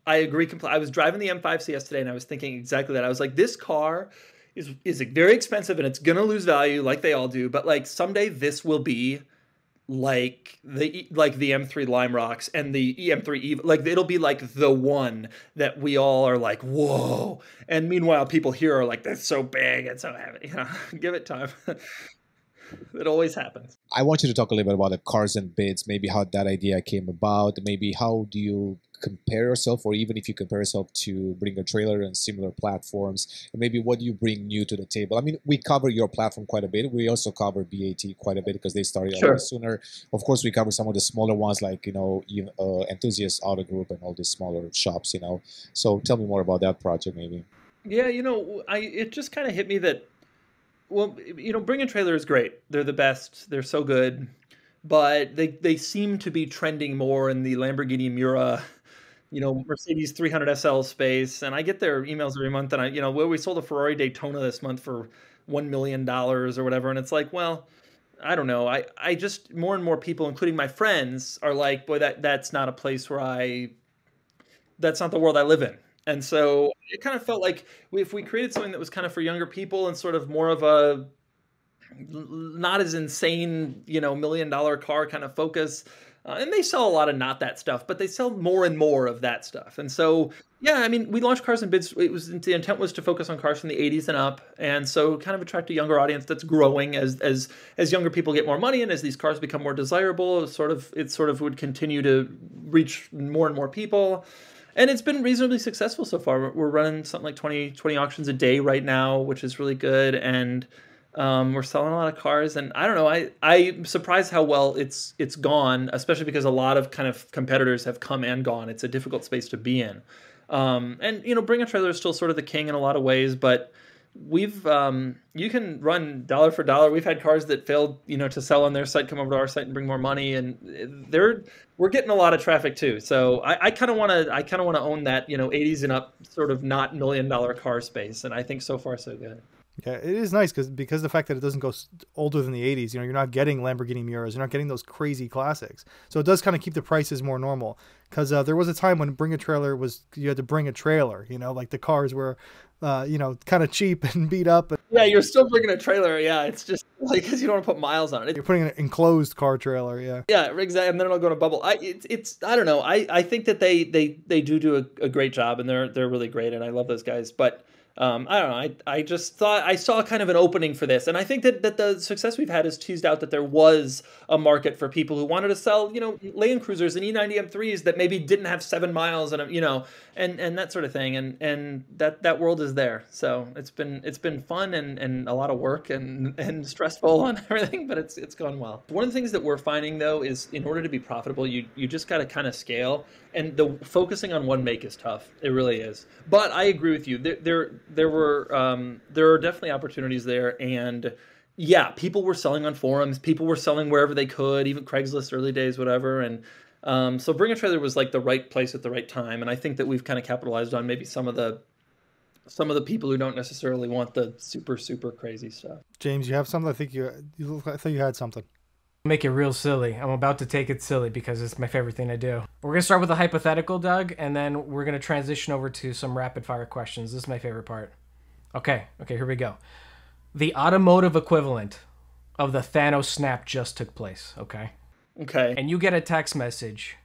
[SPEAKER 1] I agree completely. I was driving the M5 CS today, and I was thinking exactly that. I was like, "This car." Is, is very expensive and it's gonna lose value like they all do, but like someday this will be like the like the M3 Lime Rocks and the M3 Evo, like it'll be like the one that we all are like, whoa. And meanwhile, people here are like, that's so big and so heavy. You know, give it time. it always happens.
[SPEAKER 4] I want you to talk a little bit about the cars and bids, maybe how that idea came about, maybe how do you compare yourself, or even if you compare yourself to Bring a Trailer and similar platforms, and maybe what do you bring new to the table? I mean, we cover your platform quite a bit. We also cover BAT quite a bit because they started sure. a little sooner. Of course, we cover some of the smaller ones like you know uh, Enthusiast Auto Group and all these smaller shops. You know, so tell me more about that project, maybe.
[SPEAKER 1] Yeah, you know, I it just kind of hit me that well, you know, Bring a Trailer is great. They're the best. They're so good, but they they seem to be trending more in the Lamborghini Miura you know, Mercedes 300 SL space. And I get their emails every month. And I, you know, where we sold a Ferrari Daytona this month for $1 million or whatever. And it's like, well, I don't know. I, I just, more and more people, including my friends, are like, boy, that, that's not a place where I, that's not the world I live in. And so it kind of felt like if we created something that was kind of for younger people and sort of more of a, not as insane, you know, million dollar car kind of focus, uh, and they sell a lot of not that stuff, but they sell more and more of that stuff. And so, yeah, I mean, we launched Cars and Bids. It was the intent was to focus on cars from the 80s and up, and so kind of attract a younger audience that's growing as as as younger people get more money and as these cars become more desirable. Sort of it sort of would continue to reach more and more people. And it's been reasonably successful so far. We're running something like 20, 20 auctions a day right now, which is really good. And um, we're selling a lot of cars, and I don't know. I I'm surprised how well it's it's gone, especially because a lot of kind of competitors have come and gone. It's a difficult space to be in, um, and you know, Bring a Trailer is still sort of the king in a lot of ways, but we've um, you can run dollar for dollar. We've had cars that failed, you know, to sell on their site, come over to our site and bring more money, and they're we're getting a lot of traffic too. So I kind of want to I kind of want to own that you know 80s and up sort of not million dollar car space, and I think so far so good.
[SPEAKER 3] Yeah, it is nice because because the fact that it doesn't go older than the 80s, you know, you're not getting Lamborghini Miuras, you're not getting those crazy classics. So it does kind of keep the prices more normal. Because uh, there was a time when bring a trailer was you had to bring a trailer, you know, like the cars were, uh, you know, kind of cheap and beat up.
[SPEAKER 1] Yeah, you're still bringing a trailer. Yeah, it's just like because you don't want to put miles on it.
[SPEAKER 3] You're putting an enclosed car trailer. Yeah.
[SPEAKER 1] Yeah, exactly. And then it'll go to bubble. I it's, it's I don't know. I I think that they they they do do a, a great job and they're they're really great and I love those guys, but um, I don't know. I, I just thought I saw kind of an opening for this, and I think that, that the success we've had has teased out that there was a market for people who wanted to sell, you know, Land Cruisers and E90 M3s that maybe didn't have seven miles and you know, and and that sort of thing, and and that that world is there. So it's been it's been fun and, and a lot of work and and stressful and everything, but it's it's gone well. One of the things that we're finding though is in order to be profitable, you you just got to kind of scale, and the focusing on one make is tough. It really is. But I agree with you. There there there were um, there are definitely opportunities there, and yeah, people were selling on forums. People were selling wherever they could, even Craigslist early days, whatever. And um, so Bring a Trailer was like the right place at the right time, and I think that we've kind of capitalized on maybe some of the some of the people who don't necessarily want the super super crazy stuff.
[SPEAKER 3] James, you have something? I think you you. I thought you had something.
[SPEAKER 2] Make it real silly. I'm about to take it silly because it's my favorite thing to do. We're gonna start with a hypothetical, Doug, and then we're gonna transition over to some rapid fire questions. This is my favorite part. Okay, okay, here we go. The automotive equivalent of the Thanos snap just took place, okay?
[SPEAKER 1] Okay.
[SPEAKER 2] And you get a text message.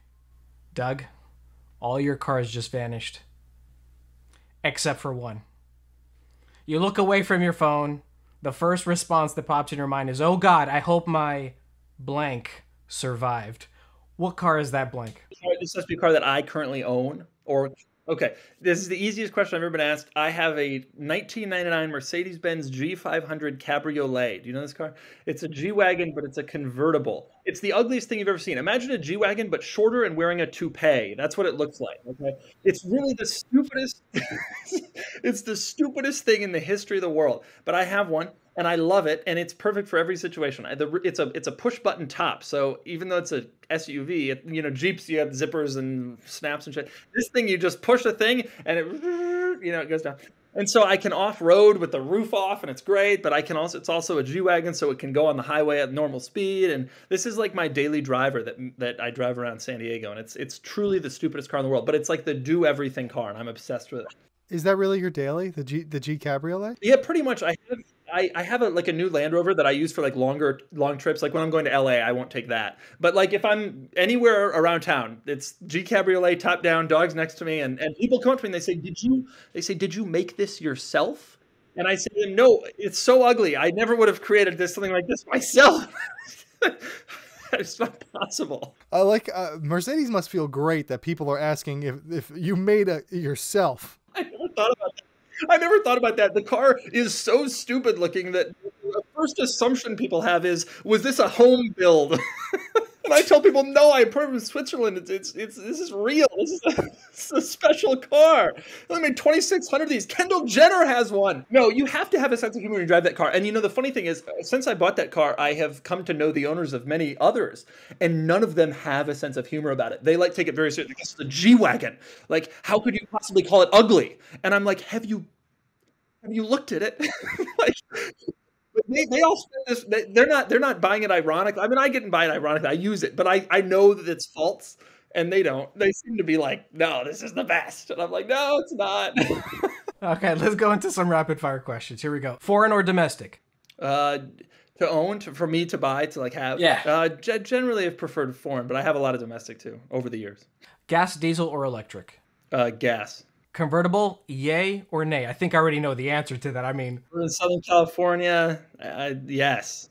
[SPEAKER 2] Doug, all your cars just vanished. Except for one. You look away from your phone. The first response that pops in your mind is, "Oh God, I hope my blank survived." What car is that blank?
[SPEAKER 1] This must be a car that I currently own, or Okay, this is the easiest question I've ever been asked. I have a 1999 Mercedes-Benz G500 Cabriolet. Do you know this car? It's a G-Wagon, but it's a convertible. It's the ugliest thing you've ever seen. Imagine a G-Wagon, but shorter and wearing a toupee. That's what it looks like, okay? It's really the stupidest... it's the stupidest thing in the history of the world. But I have one and I love it, and it's perfect for every situation. It's a it's a push button top, so even though it's a SUV, it, you know Jeeps you have zippers and snaps and shit. This thing you just push the thing and it you know it goes down. And so I can off road with the roof off, and it's great. But I can also it's also a G wagon, so it can go on the highway at normal speed. And this is like my daily driver that that I drive around San Diego, and it's it's truly the stupidest car in the world. But it's like the do everything car, and I'm obsessed with it.
[SPEAKER 3] Is that really your daily the G the G Cabriolet?
[SPEAKER 1] Yeah, pretty much. I have I, I have a like a new Land Rover that I use for like longer long trips. Like when I'm going to LA, I won't take that. But like if I'm anywhere around town, it's G Cabriolet, top down, dogs next to me, and, and people come up to me and they say, Did you they say, Did you make this yourself? And I say No, it's so ugly. I never would have created this something like this myself. it's not possible.
[SPEAKER 3] I like uh, Mercedes must feel great that people are asking if if you made it yourself.
[SPEAKER 1] I never thought about that. I never thought about that. The car is so stupid looking that the first assumption people have is, was this a home build? and I tell people, no, I put from Switzerland. It's, it's, it's this is real. This is a, this is a special car. I made 2,600 of these. Kendall Jenner has one. No, you have to have a sense of humor when you drive that car. And you know, the funny thing is, uh, since I bought that car, I have come to know the owners of many others, and none of them have a sense of humor about it. They like take it very seriously. This is a G Wagon. Like, how could you possibly call it ugly? And I'm like, have you have you looked at it? like, they, they all this. They, are not they're not buying it ironically. I mean, I get and buy it ironically. I use it, but I I know that it's false, and they don't. They seem to be like, no, this is the best, and I'm like, no, it's not.
[SPEAKER 2] okay, let's go into some rapid fire questions. Here we go. Foreign or domestic?
[SPEAKER 1] Uh, to own, to, for me to buy, to like have.
[SPEAKER 2] Yeah.
[SPEAKER 1] Uh, generally, I've preferred foreign, but I have a lot of domestic too over the years.
[SPEAKER 2] Gas, diesel, or electric?
[SPEAKER 1] Uh, gas.
[SPEAKER 2] Convertible, yay or nay? I think I already know the answer to that. I mean, we're
[SPEAKER 1] in Southern California, uh, yes.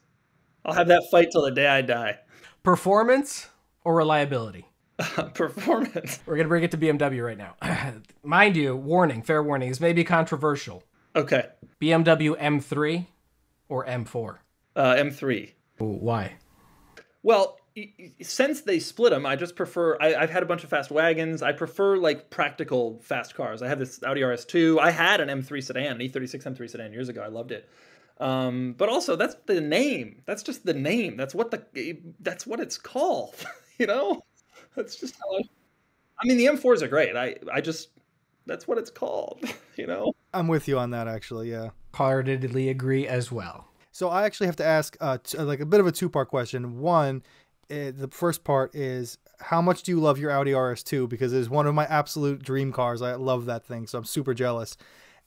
[SPEAKER 1] I'll have that fight till the day I die.
[SPEAKER 2] Performance or reliability?
[SPEAKER 1] performance.
[SPEAKER 2] We're going to bring it to BMW right now. Mind you, warning, fair warning, this may be controversial.
[SPEAKER 1] Okay.
[SPEAKER 2] BMW M3 or M4?
[SPEAKER 1] Uh, M3.
[SPEAKER 2] Ooh, why?
[SPEAKER 1] Well, since they split them, I just prefer. I, have had a bunch of fast wagons. I prefer like practical fast cars. I have this Audi RS2. I had an M3 sedan, an E36 M3 sedan years ago. I loved it. Um, but also, that's the name. That's just the name. That's what the. That's what it's called. you know, that's just how. I, I mean, the M4s are great. I I just that's what it's called. You know.
[SPEAKER 3] I'm with you on that. Actually, yeah.
[SPEAKER 2] Heartedly agree as well.
[SPEAKER 3] So I actually have to ask, uh, t- like a bit of a two part question. One it, eh, the first part is how much do you love your Audi RS2 because it is one of my absolute dream cars. I love that thing, so I'm super jealous.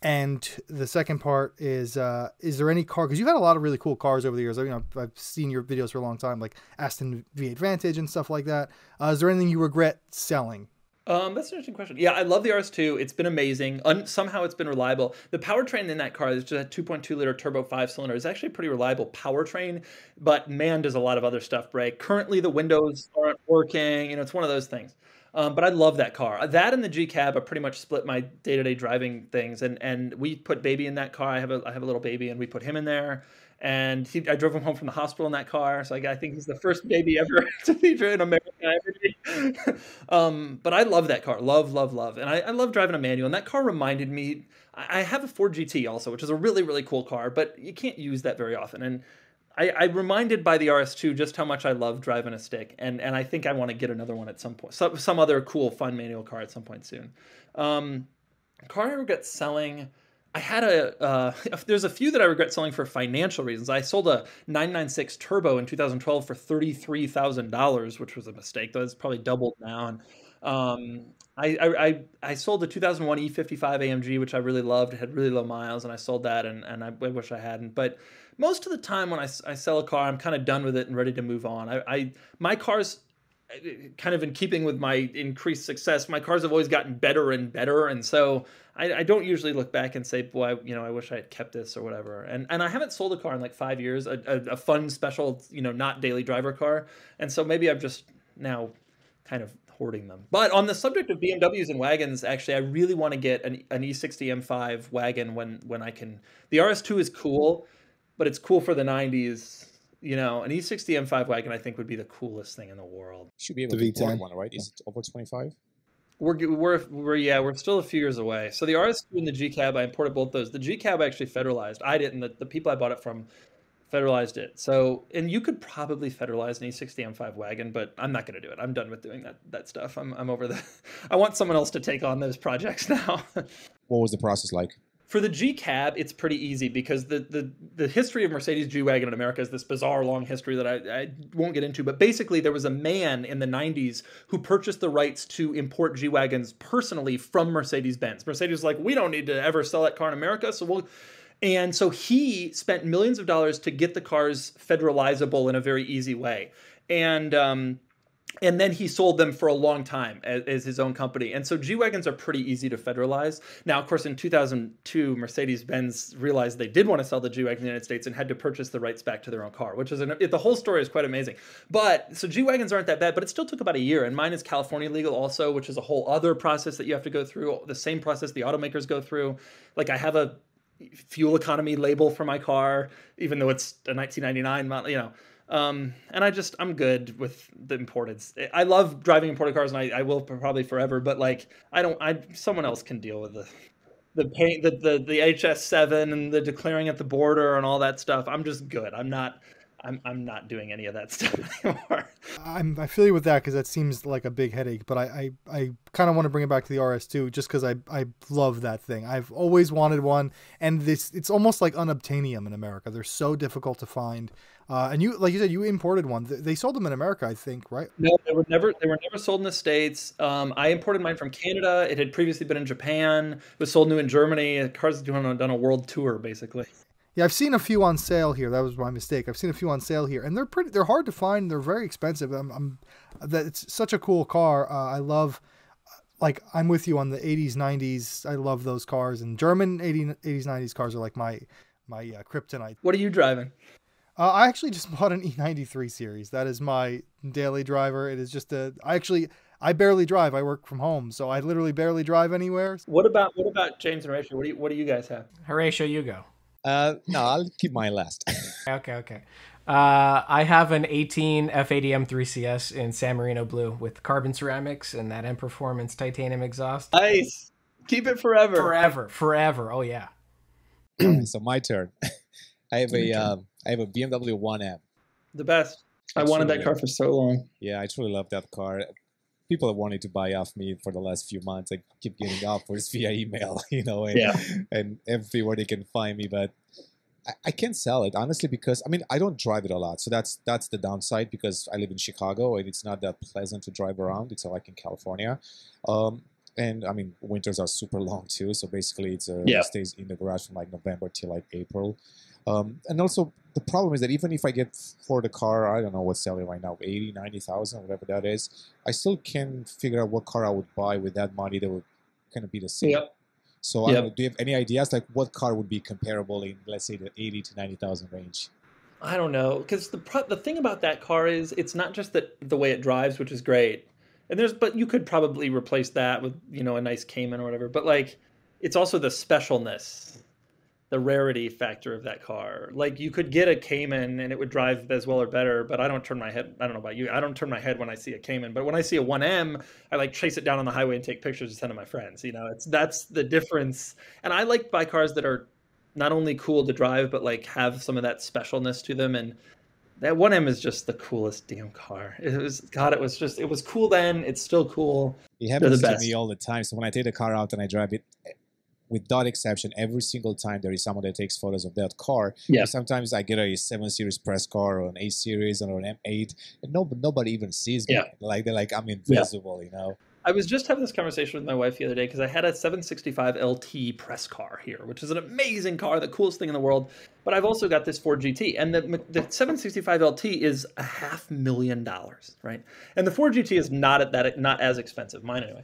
[SPEAKER 3] And the second part is uh, is there any car because you've had a lot of really cool cars over the years. I, you know, I've seen your videos for a long time, like Aston V8 Vantage and stuff like that. Uh, is there anything you regret selling?
[SPEAKER 1] Um, that's an interesting question. Yeah, I love the RS2. It's been amazing. Un- somehow it's been reliable. The powertrain in that car is just a 2.2 liter turbo five cylinder. It's actually a pretty reliable powertrain, but man, does a lot of other stuff break. Currently, the windows aren't working. You know, it's one of those things. Um, but I love that car. That and the G cab are pretty much split my day to day driving things. And and we put baby in that car. I have a I have a little baby, and we put him in there and he, I drove him home from the hospital in that car. So I, I think he's the first baby ever to be driven in America. um, but I love that car, love, love, love, and I, I, love driving a manual. And that car reminded me. I have a Ford GT also, which is a really, really cool car, but you can't use that very often. And I, I reminded by the RS2 just how much I love driving a stick, and and I think I want to get another one at some point, some some other cool, fun manual car at some point soon. Um, car I regret selling. I had a uh, there's a few that I regret selling for financial reasons. I sold a 996 Turbo in 2012 for thirty three thousand dollars, which was a mistake. It's probably doubled now. And um, I, I I sold the 2001 E55 AMG, which I really loved. It had really low miles, and I sold that, and, and I, I wish I hadn't. But most of the time when I, I sell a car, I'm kind of done with it and ready to move on. I, I my cars kind of in keeping with my increased success, my cars have always gotten better and better, and so I, I, don't usually look back and say, "Boy, you know, I wish I had kept this or whatever." And and I haven't sold a car in like five years, a, a, a fun, special, you know, not daily driver car, and so maybe I'm just now kind of hoarding them. But on the subject of BMWs and wagons, actually, I really want to get an, an E60 M5 wagon when when I can. The RS2 is cool, but it's cool for the 90s you know, an E60 M5 wagon I think would be the coolest thing in the world.
[SPEAKER 4] Should be able the to V10. one, right? Is it over 25?
[SPEAKER 1] We're, we're, we're, yeah, we're still a few years away. So the RS2 and the G Cab, I imported both those. The G Cab actually federalized. I didn't. The, the people I bought it from federalized it. So, and you could probably federalize an E60 M5 wagon, but I'm not going to do it. I'm done with doing that that stuff. I'm I'm over the. I want someone else to take on those projects now.
[SPEAKER 4] what was the process like?
[SPEAKER 1] For the G cab, it's pretty easy because the, the, the history of Mercedes G Wagon in America is this bizarre long history that I, I won't get into. But basically, there was a man in the 90s who purchased the rights to import G Wagons personally from Mercedes Benz. Mercedes was like, we don't need to ever sell that car in America, so we'll. And so he spent millions of dollars to get the cars federalizable in a very easy way. And um, and then he sold them for a long time as, as his own company. And so G wagons are pretty easy to federalize. Now, of course, in 2002, Mercedes Benz realized they did want to sell the G wagon in the United States and had to purchase the rights back to their own car, which is an, it, the whole story is quite amazing. But so G wagons aren't that bad, but it still took about a year. And mine is California legal also, which is a whole other process that you have to go through. The same process the automakers go through. Like I have a fuel economy label for my car, even though it's a 1999 model, you know. Um, and I just I'm good with the imported. I love driving imported cars, and I, I will probably forever. But like I don't, I someone else can deal with the the paint, the the the HS7 and the declaring at the border and all that stuff. I'm just good. I'm not. I'm I'm not doing any of that stuff anymore.
[SPEAKER 3] I'm I feel you with that because that seems like a big headache. But I I, I kind of want to bring it back to the RS2 just because I I love that thing. I've always wanted one, and this it's almost like unobtainium in America. They're so difficult to find. Uh, and you, like you said, you imported one. They sold them in America, I think, right?
[SPEAKER 1] No, they were never. They were never sold in the states. Um, I imported mine from Canada. It had previously been in Japan. It was sold new in Germany. The car's doing done a world tour, basically.
[SPEAKER 3] Yeah, I've seen a few on sale here. That was my mistake. I've seen a few on sale here, and they're pretty. They're hard to find. They're very expensive. I'm, I'm that it's such a cool car. Uh, I love. Like I'm with you on the 80s, 90s. I love those cars, and German 80s, 90s cars are like my my uh, kryptonite.
[SPEAKER 1] What are you driving?
[SPEAKER 3] Uh, I actually just bought an E93 series. That is my daily driver. It is just a. I actually I barely drive. I work from home, so I literally barely drive anywhere.
[SPEAKER 1] What about what about James and Horatiu? What do you what do you guys have?
[SPEAKER 2] Horatiu, you go.
[SPEAKER 4] Uh, no, I'll keep mine last.
[SPEAKER 2] okay, okay. Uh, I have an 18 F80 M3CS in San Marino blue with carbon ceramics and that M Performance titanium exhaust.
[SPEAKER 1] Nice. Keep it forever.
[SPEAKER 2] Forever, forever. Oh yeah.
[SPEAKER 4] so my turn. I have a um, I have a BMW 1M.
[SPEAKER 1] The best. I, I wanted that car for so long.
[SPEAKER 4] Yeah, I truly love that car. People have wanted to buy off me for the last few months. I keep getting offers via email, you know, and,
[SPEAKER 1] yeah.
[SPEAKER 4] and everywhere they can find me. But I, I can't sell it honestly because I mean I don't drive it a lot, so that's that's the downside because I live in Chicago and it's not that pleasant to drive around. It's like in California. Um, and I mean winters are super long too. So basically, it's uh,
[SPEAKER 1] yeah.
[SPEAKER 4] it stays in the garage from like November till like April. Um, and also the problem is that even if I get for the car, I don't know what's selling right now, 80, 90,000, whatever that is, I still can't figure out what car I would buy with that money that would kind of be the same.
[SPEAKER 1] Yep.
[SPEAKER 4] So yep. Know, do you have any ideas like what car would be comparable in let's say the 80 to 90,000 range?
[SPEAKER 1] I don't know because the pro- the thing about that car is it's not just that the way it drives, which is great, and there's but you could probably replace that with you know a nice Cayman or whatever, but like it's also the specialness the rarity factor of that car. Like you could get a Cayman and it would drive as well or better, but I don't turn my head. I don't know about you. I don't turn my head when I see a Cayman, but when I see a 1M, I like chase it down on the highway and take pictures and send to my friends. You know, it's that's the difference. And I like buy cars that are not only cool to drive, but like have some of that specialness to them. And that 1M is just the coolest damn car. It was God. It was just it was cool then. It's still cool.
[SPEAKER 4] It happens to me all the time. So when I take the car out and I drive it, without exception, every single time there is someone that takes photos of that car.
[SPEAKER 1] Yeah.
[SPEAKER 4] Sometimes I get a seven series press car or an eight series or an M8, and no, nobody even sees me.
[SPEAKER 1] Yeah.
[SPEAKER 4] Like they're like I'm invisible, yeah. you know.
[SPEAKER 1] I was just having this conversation with my wife the other day because I had a 765 LT press car here, which is an amazing car, the coolest thing in the world. But I've also got this Ford GT, and the, the 765 LT is a half million dollars, right? And the Ford GT is not at that, not as expensive, mine anyway.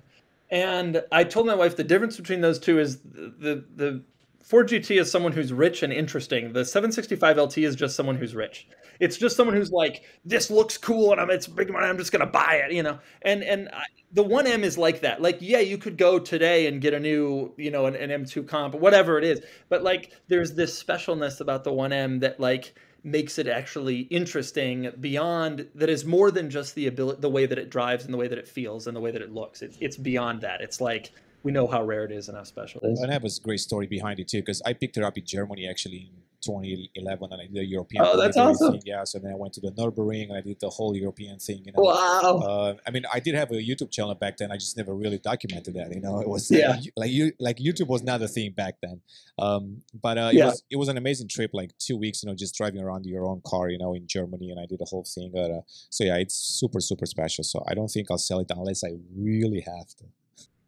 [SPEAKER 1] And I told my wife the difference between those two is the the Ford GT is someone who's rich and interesting. The 765 LT is just someone who's rich. It's just someone who's like, this looks cool, and I'm it's big money. I'm just gonna buy it, you know. And and I, the 1M is like that. Like, yeah, you could go today and get a new, you know, an, an M2 comp, whatever it is. But like, there's this specialness about the 1M that like makes it actually interesting beyond that is more than just the ability the way that it drives and the way that it feels and the way that it looks. It, it's beyond that. It's like we know how rare it is and how special it is.
[SPEAKER 4] And I have a great story behind it too because i picked her up in germany actually 2011 and I did the European.
[SPEAKER 1] Oh, that's awesome!
[SPEAKER 4] Thing. Yeah, so then I went to the Nurburgring and I did the whole European thing. You know?
[SPEAKER 1] Wow.
[SPEAKER 4] Uh, I mean, I did have a YouTube channel back then. I just never really documented that. You know, it was
[SPEAKER 1] yeah.
[SPEAKER 4] like, like you like YouTube was not a thing back then. Um, but uh, it
[SPEAKER 1] yeah.
[SPEAKER 4] was it was an amazing trip, like two weeks. You know, just driving around your own car. You know, in Germany, and I did the whole thing. Uh, so yeah, it's super super special. So I don't think I'll sell it unless I really have to.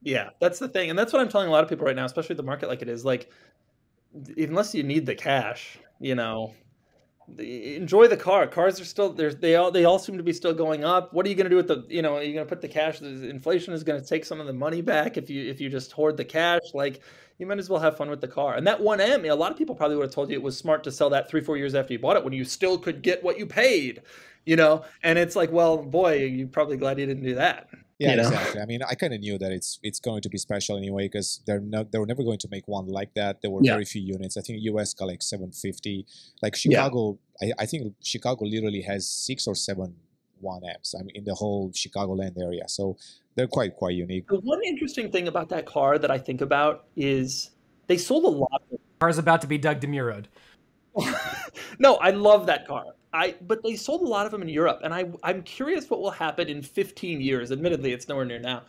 [SPEAKER 1] Yeah, that's the thing, and that's what I'm telling a lot of people right now, especially the market like it is. Like, unless you need the cash, you know, enjoy the car. Cars are still there's they all they all seem to be still going up. What are you going to do with the you know? Are you going to put the cash? Inflation is going to take some of the money back if you if you just hoard the cash. Like you might as well have fun with the car. And that 1M, a lot of people probably would have told you it was smart to sell that three four years after you bought it when you still could get what you paid. You know, and it's like, well, boy, you're probably glad you didn't do that.
[SPEAKER 4] Yeah,
[SPEAKER 1] you know?
[SPEAKER 4] exactly. I mean, I kind of knew that it's it's going to be special anyway because they're not they were never going to make one like that. There were
[SPEAKER 1] Yeah.
[SPEAKER 4] very few units. I think US got like 750. Like Chicago, I, I think Chicago literally has six or seven one M's. I mean, in the whole Chicagoland area, so they're quite quite unique.
[SPEAKER 1] The one interesting thing about that car that I think about is they sold a lot of
[SPEAKER 2] Car's about to be Doug DeMuroed.
[SPEAKER 1] no, I love that car. I but they sold a lot of them in Europe, and I I'm curious what will happen in 15 years. Admittedly, it's nowhere near now,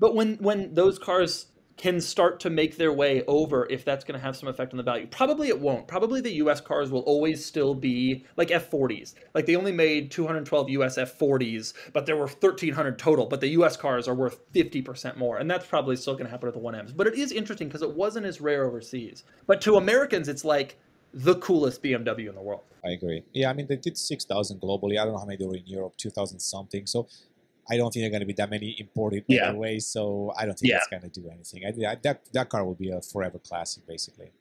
[SPEAKER 1] but when when those cars can start to make their way over, if that's going to have some effect on the value, probably it won't. Probably the U.S. cars will always still be like F40s. Like they only made 212 U.S. F40s, but there were 1,300 total. But the U.S. cars are worth 50% more, and that's probably still going to happen with the 1Ms. But it is interesting because it wasn't as rare overseas. But to Americans, it's like the coolest BMW in the world.
[SPEAKER 4] I agree. Yeah, I mean they did 6,000 globally. I don't know how many there were in Europe, 2,000 something. So I don't think they're going to be that many imported
[SPEAKER 1] Yeah.
[SPEAKER 4] anyway. So I don't think
[SPEAKER 1] Yeah.
[SPEAKER 4] it's going to do anything. I, I, that that car will be a forever classic, basically.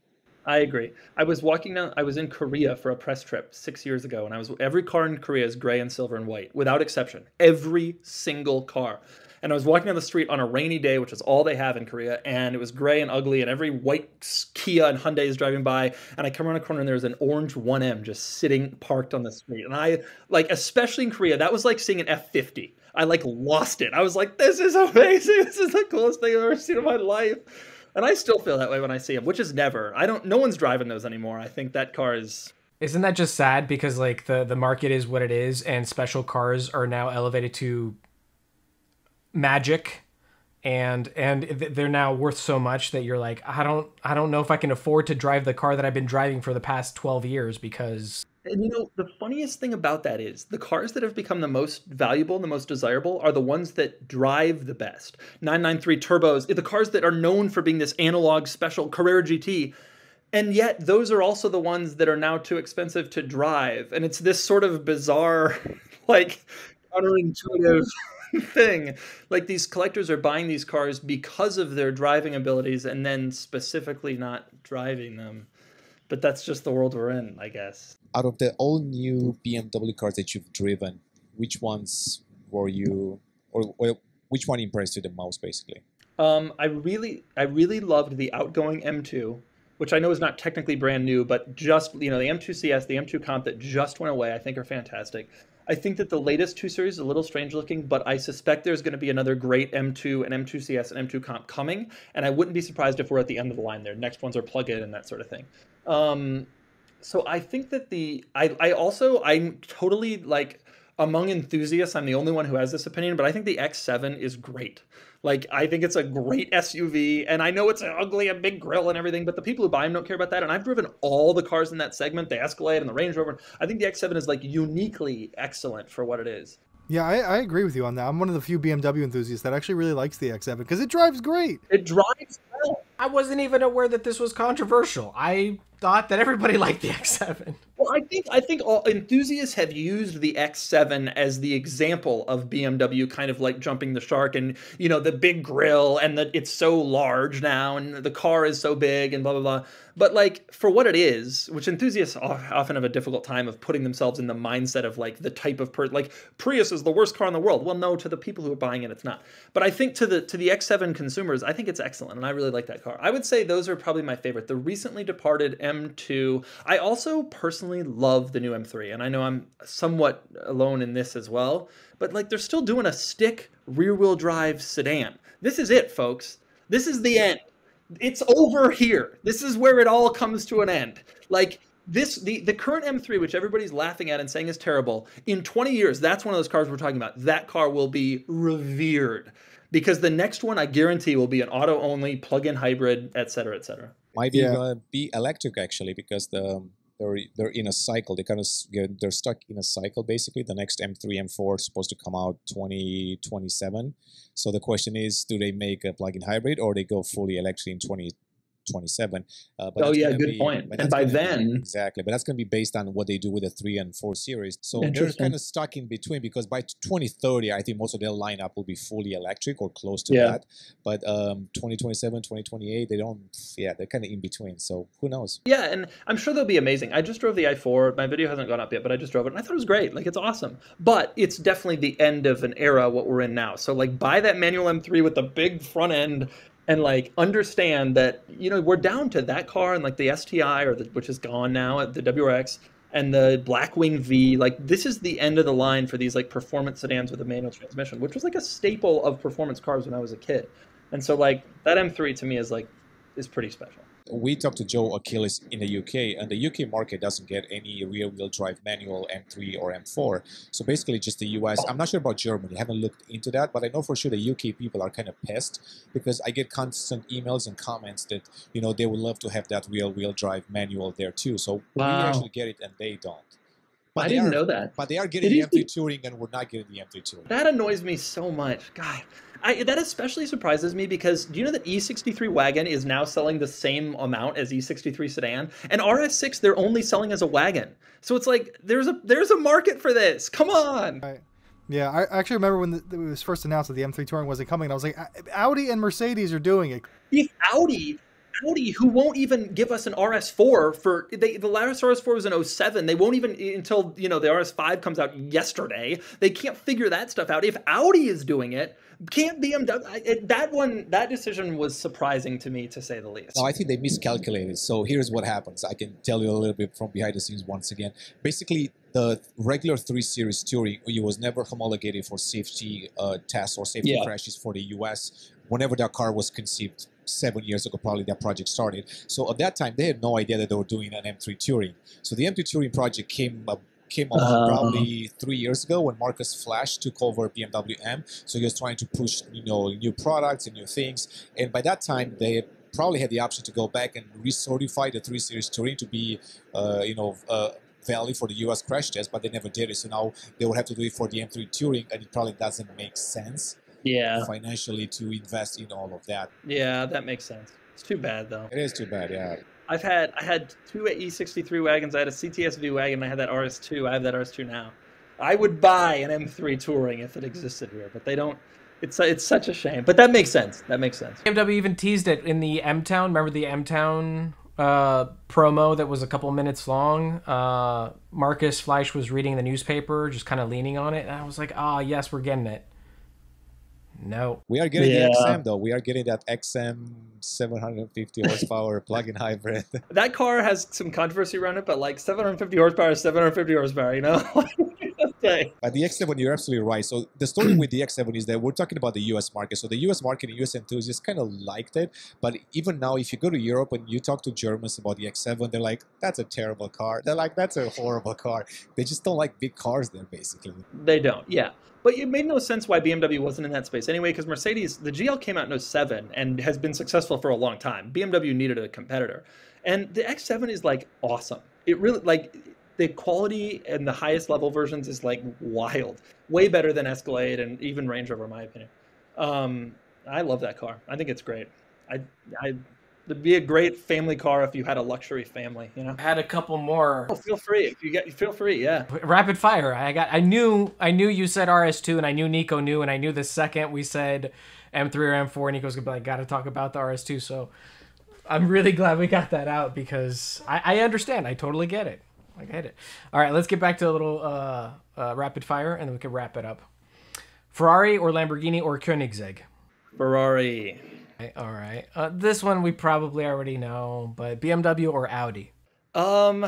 [SPEAKER 1] I agree. I was walking down. I was in Korea for a press trip six years ago, and I was every car in Korea is gray and silver and white, without exception. Every single car. And I was walking down the street on a rainy day, which is all they have in Korea, and it was gray and ugly, and every white Kia and Hyundai is driving by, and I come around a corner and there's an orange 1M just sitting parked on the street, and I like, especially in Korea, that was like seeing an F50. I like lost it. I was like, this is amazing. This is the coolest thing I've ever seen in my life. And I still feel that way when I see them, which is never. I don't. No one's driving those anymore. I think that car is.
[SPEAKER 2] Isn't that just sad because like the the market is what it is and special cars are now elevated to magic and and they're now worth so much that you're like I don't I don't know if I can afford to drive the car that I've been driving for the past 12 years because
[SPEAKER 1] And you know, the funniest thing about that is the cars that have become the most valuable and the most desirable are the ones that drive the best. 993 turbos, eh, the cars that are known for being this analog special Carrera GT. And yet, those are also the ones that are now too expensive to drive. And it's this sort of bizarre, like, counterintuitive thing. Like, these collectors are buying these cars because of their driving abilities and then specifically not driving them. But that's just the world we're in, I guess.
[SPEAKER 4] Out of the all new BMW cars that you've driven, which ones were you, or, or which one impressed you the most, basically?
[SPEAKER 1] Um, I really, I really loved the outgoing M2, which I know is not technically brand new, but just you know the M2 CS, the M2 Comp that just went away, I think are fantastic. I think that the latest two series is a little strange looking, but I suspect there's going to be another great M2 and M2 CS and M2 Comp coming, and I wouldn't be surprised if we're at the end of the line there. Next ones are plug-in and that sort of thing. Um, so I think that the I I also I'm totally like among enthusiasts I'm the only one who has this opinion, but I think the X7 is great. Like I think it's a great SUV, and I know it's an ugly a big grill and everything, but the people who buy them don't care about that. And I've driven all the cars in that segment, the Escalade and the Range Rover. I think the X7 is like uniquely excellent for what it is.
[SPEAKER 3] Yeah, I, I agree with you on that. I'm one of the few BMW enthusiasts that actually really likes the X7 because it drives great.
[SPEAKER 1] It drives well.
[SPEAKER 2] I wasn't even aware that this was controversial. I thought that everybody liked the X7.
[SPEAKER 1] Well, I think I think all enthusiasts have used the X7 as the example of BMW kind of like jumping the shark, and you know the big grill, and that it's so large now, and the car is so big, and blah blah blah. But like for what it is, which enthusiasts often have a difficult time of putting themselves in the mindset of like the type of per like Prius is the worst car in the world. Well, no, to the people who are buying it, it's not. But I think to the to the X7 consumers, I think it's excellent, and I really like that car. I would say those are probably my favorite. The recently departed M2. I also personally love the new M3, and I know I'm somewhat alone in this as well. But like they're still doing a stick rear-wheel drive sedan. This is it, folks. This is the end. It's over here. This is where it all comes to an end. Like this the the current M3 which everybody's laughing at and saying is terrible in 20 years that's one of those cars we're talking about that car will be revered because the next one I guarantee will be an auto only plug-in hybrid et cetera et cetera
[SPEAKER 4] Might
[SPEAKER 3] Yeah.
[SPEAKER 4] even be electric actually because the um, they're they're in a cycle. They kind of s- get- they're stuck in a cycle basically. The next M3 M4 is supposed to come out 2027. So the question is, do they make a plug-in hybrid or they go fully electric in 27. Uh,
[SPEAKER 1] but oh yeah, good be, point. And by then,
[SPEAKER 4] be, exactly, but that's going to be based on what they do with the three and four series. So they're kind of stuck in between because by 2030, I think most of their lineup will be fully electric or close to yeah. that. But um, 2027, 2028, they don't. Yeah, they're kind of in between. So who knows?
[SPEAKER 1] Yeah, and I'm sure they'll be amazing. I just drove the i4. My video hasn't gone up yet, but I just drove it, and I thought it was great. Like it's awesome. But it's definitely the end of an era. What we're in now. So like buy that manual M3 with the big front end and like understand that you know we're down to that car and like the STI or the, which is gone now at the WRX and the Blackwing V. Like this is the end of the line for these like performance sedans with a manual transmission, which was like a staple of performance cars when I was a kid. And so like that M3 to me is like is pretty special
[SPEAKER 4] we talked to Joe Achilles in the UK, and the UK market doesn't get any rear-wheel drive manual M3 or M4. So basically, just the US. I'm not sure about Germany. I haven't looked into that, but I know for sure the UK people are kind of pissed because I get constant emails and comments that you know they would love to have that rear-wheel drive manual there too. So wow. we actually get it, and they don't.
[SPEAKER 1] But I didn't
[SPEAKER 4] are,
[SPEAKER 1] know that.
[SPEAKER 4] But they are getting Did the M3 Touring, and we're not getting the M3 Touring.
[SPEAKER 1] That annoys me so much. God, I, that especially surprises me because do you know that E63 wagon is now selling the same amount as E63 sedan, and RS6 they're only selling as a wagon. So it's like there's a there's a market for this. Come on.
[SPEAKER 3] Right. Yeah, I actually remember when the, it was first announced that the M3 Touring wasn't coming. I was like, Audi and Mercedes are doing it.
[SPEAKER 1] If Audi Audi, who won't even give us an RS4 for they, the last RS4 was an 07. They won't even until you know the RS5 comes out yesterday. They can't figure that stuff out. If Audi is doing it, can't BMW. that one, that decision was surprising to me, to say the least.
[SPEAKER 4] No, I think they miscalculated. So here's what happens. I can tell you a little bit from behind the scenes once again. Basically, the regular 3 Series Touring it was never homologated for safety uh, tests or safety yeah. crashes for the US whenever that car was conceived seven years ago, probably that project started. So at that time, they had no idea that they were doing an M3 Touring. So the M3 Touring project came up came along uh, probably three years ago when Markus Flasch took over BMW M. So he was trying to push, you know, new products and new things. And by that time, they probably had the option to go back and recertify the 3 Series Touring to be, uh, you know, uh, valid for the US crash test, but they never did it. So now they will have to do it for the M3 Touring, and it probably doesn't make sense.
[SPEAKER 1] Yeah.
[SPEAKER 4] Financially to invest in all of that.
[SPEAKER 1] Yeah, that makes sense. It's too bad though.
[SPEAKER 4] It is too bad, yeah.
[SPEAKER 1] I've had I had two E63 wagons. I had a CTSV wagon. I had that RS2. I have that RS2 now. I would buy an M3 Touring if it existed here, but they don't. It's it's such a shame, but that makes sense. That makes sense.
[SPEAKER 2] BMW even teased it in the M Town. Remember the M Town uh, promo that was a couple minutes long? Uh, Markus Flasch was reading the newspaper, just kind of leaning on it, and I was like, "Ah, oh, yes, we're getting it." No.
[SPEAKER 4] We are getting yeah. the XM though. We are getting that XM 750 horsepower plug-in hybrid.
[SPEAKER 1] That car has some controversy around it, but like 750 horsepower is 750 horsepower, you know?
[SPEAKER 4] okay. The X7, you're absolutely right. So the story with the X7 is that we're talking about the US market. So the US market and US enthusiasts kind of liked it. But even now, if you go to Europe and you talk to Germans about the X7, they're like, that's a terrible car. They're like, that's a horrible car. They just don't like big cars there, basically.
[SPEAKER 1] They don't, yeah. But it made no sense why BMW wasn't in that space anyway, because Mercedes, the GL came out in 07 and has been successful for a long time. BMW needed a competitor. And the X7 is like awesome. It really, like, the quality and the highest level versions is like wild. Way better than Escalade and even Range Rover, in my opinion. Um, I love that car. I think it's great. I, I It'd be a great family car if you had a luxury family, you know.
[SPEAKER 2] I had a couple more.
[SPEAKER 1] Oh, feel free. If you get feel free, yeah.
[SPEAKER 2] Rapid fire. I got I knew I knew you said RS2 and I knew Nico knew and I knew the second we said M3 or M4 Nico's gonna be like gotta talk about the RS2. So I'm really glad we got that out because I, I understand. I totally get it. I get it. All right, let's get back to a little uh, uh, rapid fire and then we can wrap it up. Ferrari or Lamborghini or Koenigsegg?
[SPEAKER 1] Ferrari.
[SPEAKER 2] All right. Uh, this one we probably already know, but BMW or Audi?
[SPEAKER 1] Um,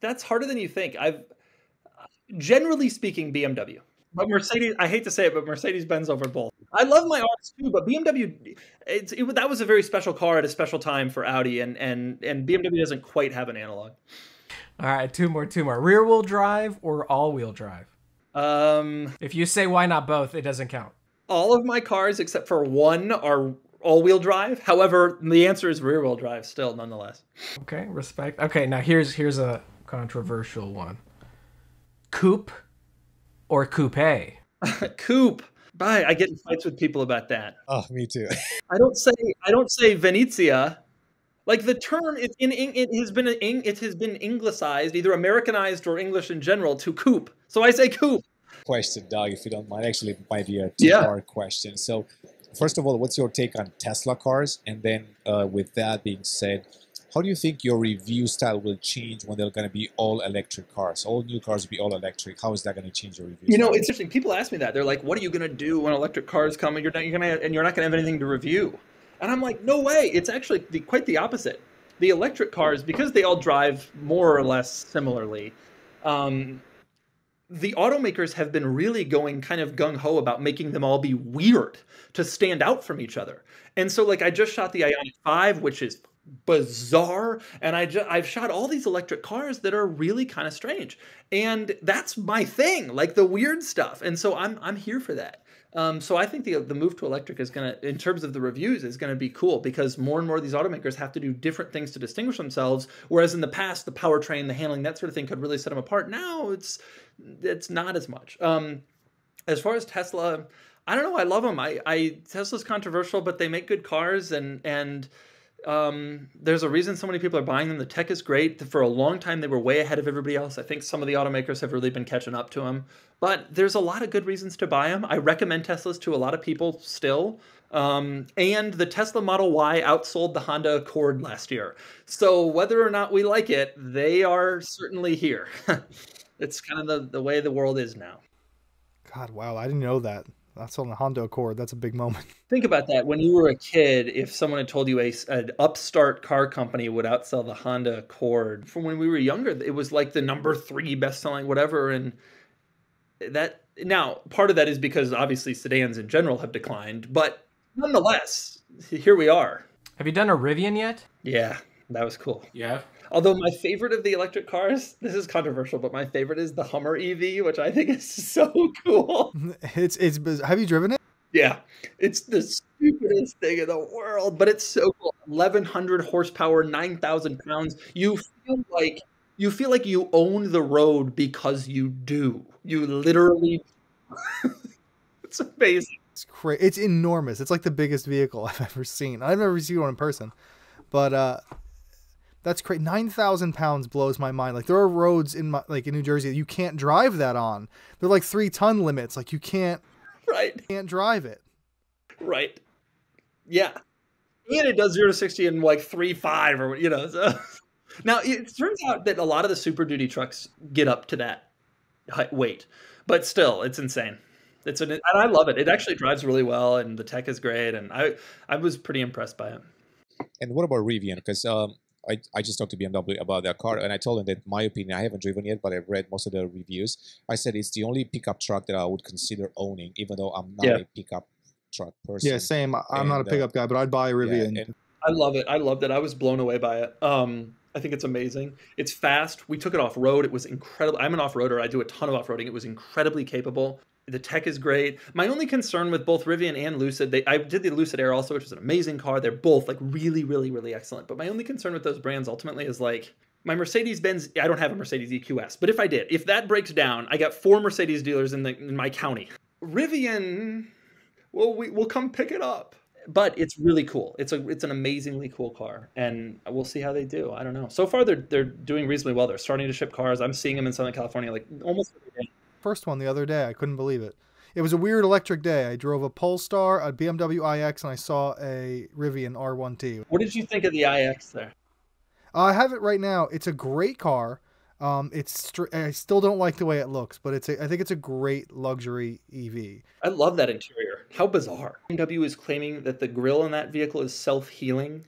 [SPEAKER 1] that's harder than you think. I've generally speaking BMW, but Mercedes. I hate to say it, but Mercedes Benz over both. I love my RS2, but BMW. It's it, that was a very special car at a special time for Audi, and and and BMW doesn't quite have an analog.
[SPEAKER 2] All right, two more, two more. Rear wheel drive or all wheel drive?
[SPEAKER 1] Um,
[SPEAKER 2] if you say why not both, it doesn't count
[SPEAKER 1] all of my cars except for one are all-wheel drive. However, the answer is rear-wheel drive still, nonetheless.
[SPEAKER 2] Okay, respect. Okay, now here's here's a controversial one: coupe or coupe?
[SPEAKER 1] coupe. Bye. I get in fights with people about that.
[SPEAKER 4] Oh, me too.
[SPEAKER 1] I don't say I don't say Venezia. Like the term it, in, in it has been it has been anglicized, either Americanized or English in general, to coupe. So I say coupe.
[SPEAKER 4] Question, Doug, if you don't mind. Actually, it might be a two-part yeah. question. So, first of all, what's your take on Tesla cars? And then, uh, with that being said, how do you think your review style will change when they're going to be all electric cars? All new cars will be all electric. How is that going to change your review?
[SPEAKER 1] You
[SPEAKER 4] style?
[SPEAKER 1] know, it's interesting. People ask me that. They're like, "What are you going to do when electric cars come and you're not you're going to and you're not going to have anything to review?" And I'm like, "No way! It's actually the, quite the opposite. The electric cars, because they all drive more or less similarly." Um, the automakers have been really going kind of gung ho about making them all be weird to stand out from each other. And so, like, I just shot the Ioniq 5, which is bizarre and I ju- I've shot all these electric cars that are really kind of strange and that's my thing like the weird stuff and so I'm I'm here for that. Um, so I think the the move to electric is gonna in terms of the reviews is gonna be cool because more and more of these automakers have to do different things to distinguish themselves whereas in the past the powertrain the handling that sort of thing could really set them apart. Now it's it's not as much. Um, as far as Tesla I don't know I love them I, I Tesla's controversial but they make good cars and and um, there's a reason so many people are buying them. The tech is great. For a long time, they were way ahead of everybody else. I think some of the automakers have really been catching up to them. But there's a lot of good reasons to buy them. I recommend Teslas to a lot of people still. Um, and the Tesla Model Y outsold the Honda Accord last year. So whether or not we like it, they are certainly here. it's kind of the, the way the world is now.
[SPEAKER 3] God, wow. I didn't know that. That's on the Honda Accord. That's a big moment.
[SPEAKER 1] Think about that. When you were a kid, if someone had told you a, an upstart car company would outsell the Honda Accord from when we were younger, it was like the number three best selling whatever. And that now part of that is because obviously sedans in general have declined, but nonetheless, here we are.
[SPEAKER 2] Have you done a Rivian yet?
[SPEAKER 1] Yeah, that was cool.
[SPEAKER 2] Yeah.
[SPEAKER 1] Although my favorite of the electric cars, this is controversial, but my favorite is the Hummer EV, which I think is so cool.
[SPEAKER 3] It's it's. Have you driven it?
[SPEAKER 1] Yeah, it's the stupidest thing in the world, but it's so cool. Eleven hundred horsepower, nine thousand pounds. You feel like you feel like you own the road because you do. You literally. it's amazing.
[SPEAKER 3] It's crazy. It's enormous. It's like the biggest vehicle I've ever seen. I've never seen one in person, but uh, that's crazy. Nine thousand pounds blows my mind. Like there are roads in my like in New Jersey you can't drive that on. They're like three ton limits. Like you can't
[SPEAKER 1] right
[SPEAKER 3] can't drive it.
[SPEAKER 1] Right. Yeah. And it does zero to sixty in like three five or you know. So. Now it turns out that a lot of the Super Duty trucks get up to that weight, but still, it's insane. It's an and I love it. It actually drives really well, and the tech is great, and I I was pretty impressed by it.
[SPEAKER 4] And what about Rivian? Because um, I, I just talked to BMW about their car, and I told them that my opinion, I haven't driven yet, but I've read most of the reviews. I said it's the only pickup truck that I would consider owning, even though I'm not yeah. a pickup truck person.
[SPEAKER 3] Yeah, same. I'm and, not a pickup uh, guy, but I'd buy a Rivian. Yeah, and,
[SPEAKER 1] I love it. I loved it. I was blown away by it. Um, I think it's amazing. It's fast. We took it off road. It was incredible. I'm an off roader. I do a ton of off roading. It was incredibly capable. The tech is great. My only concern with both Rivian and Lucid, they, I did the Lucid Air also, which is an amazing car. They're both like really, really, really excellent. But my only concern with those brands ultimately is like my Mercedes Benz. I don't have a Mercedes EQS, but if I did, if that breaks down, I got four Mercedes dealers in the in my county. Rivian, well, we will come pick it up. But it's really cool. It's a it's an amazingly cool car, and we'll see how they do. I don't know. So far, they're they're doing reasonably well. They're starting to ship cars. I'm seeing them in Southern California like almost every day
[SPEAKER 3] first one the other day. I couldn't believe it. It was a weird electric day. I drove a Polestar, a BMW iX, and I saw a Rivian R1T.
[SPEAKER 1] What did you think of the iX there?
[SPEAKER 3] I have it right now. It's a great car. Um, it's I still don't like the way it looks, but it's a, I think it's a great luxury EV.
[SPEAKER 1] I love that interior. How bizarre! BMW is claiming that the grill in that vehicle is self-healing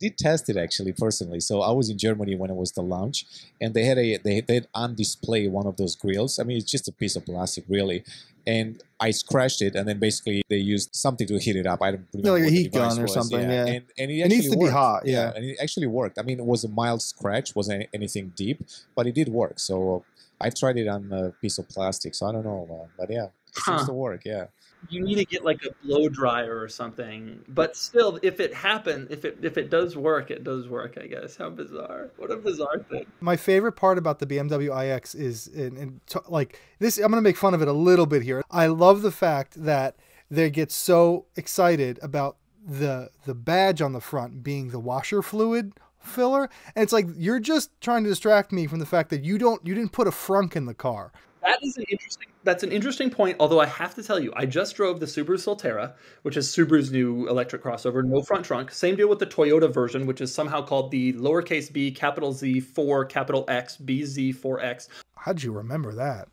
[SPEAKER 4] did test it actually personally. So I was in Germany when it was the launch, and they had a they, they had on display one of those grills. I mean, it's just a piece of plastic, really. And I scratched it, and then basically they used something to heat it up. I don't remember
[SPEAKER 3] like a heat gun or was. something. Yeah, yeah.
[SPEAKER 4] And, and it,
[SPEAKER 3] it needs to
[SPEAKER 4] worked.
[SPEAKER 3] be hot. Yeah.
[SPEAKER 4] yeah. and it actually worked. I mean, it was a mild scratch, wasn't anything deep, but it did work. So I've tried it on a piece of plastic. So I don't know, man. but yeah, it huh. seems to work. Yeah
[SPEAKER 1] you need to get like a blow dryer or something. But still, if it happens, if it if it does work, it does work. I guess. How bizarre! What a bizarre thing.
[SPEAKER 3] My favorite part about the BMW iX is, in, in t- like this. I'm gonna make fun of it a little bit here. I love the fact that they get so excited about the the badge on the front being the washer fluid filler and it's like you're just trying to distract me from the fact that you don't you didn't put a frunk in the car
[SPEAKER 1] that is an interesting that's an interesting point although i have to tell you i just drove the subaru solterra which is subaru's new electric crossover no front trunk. Same deal with the toyota version which is somehow called the lowercase b capital z 4 capital x bz4x
[SPEAKER 3] how'd you remember that?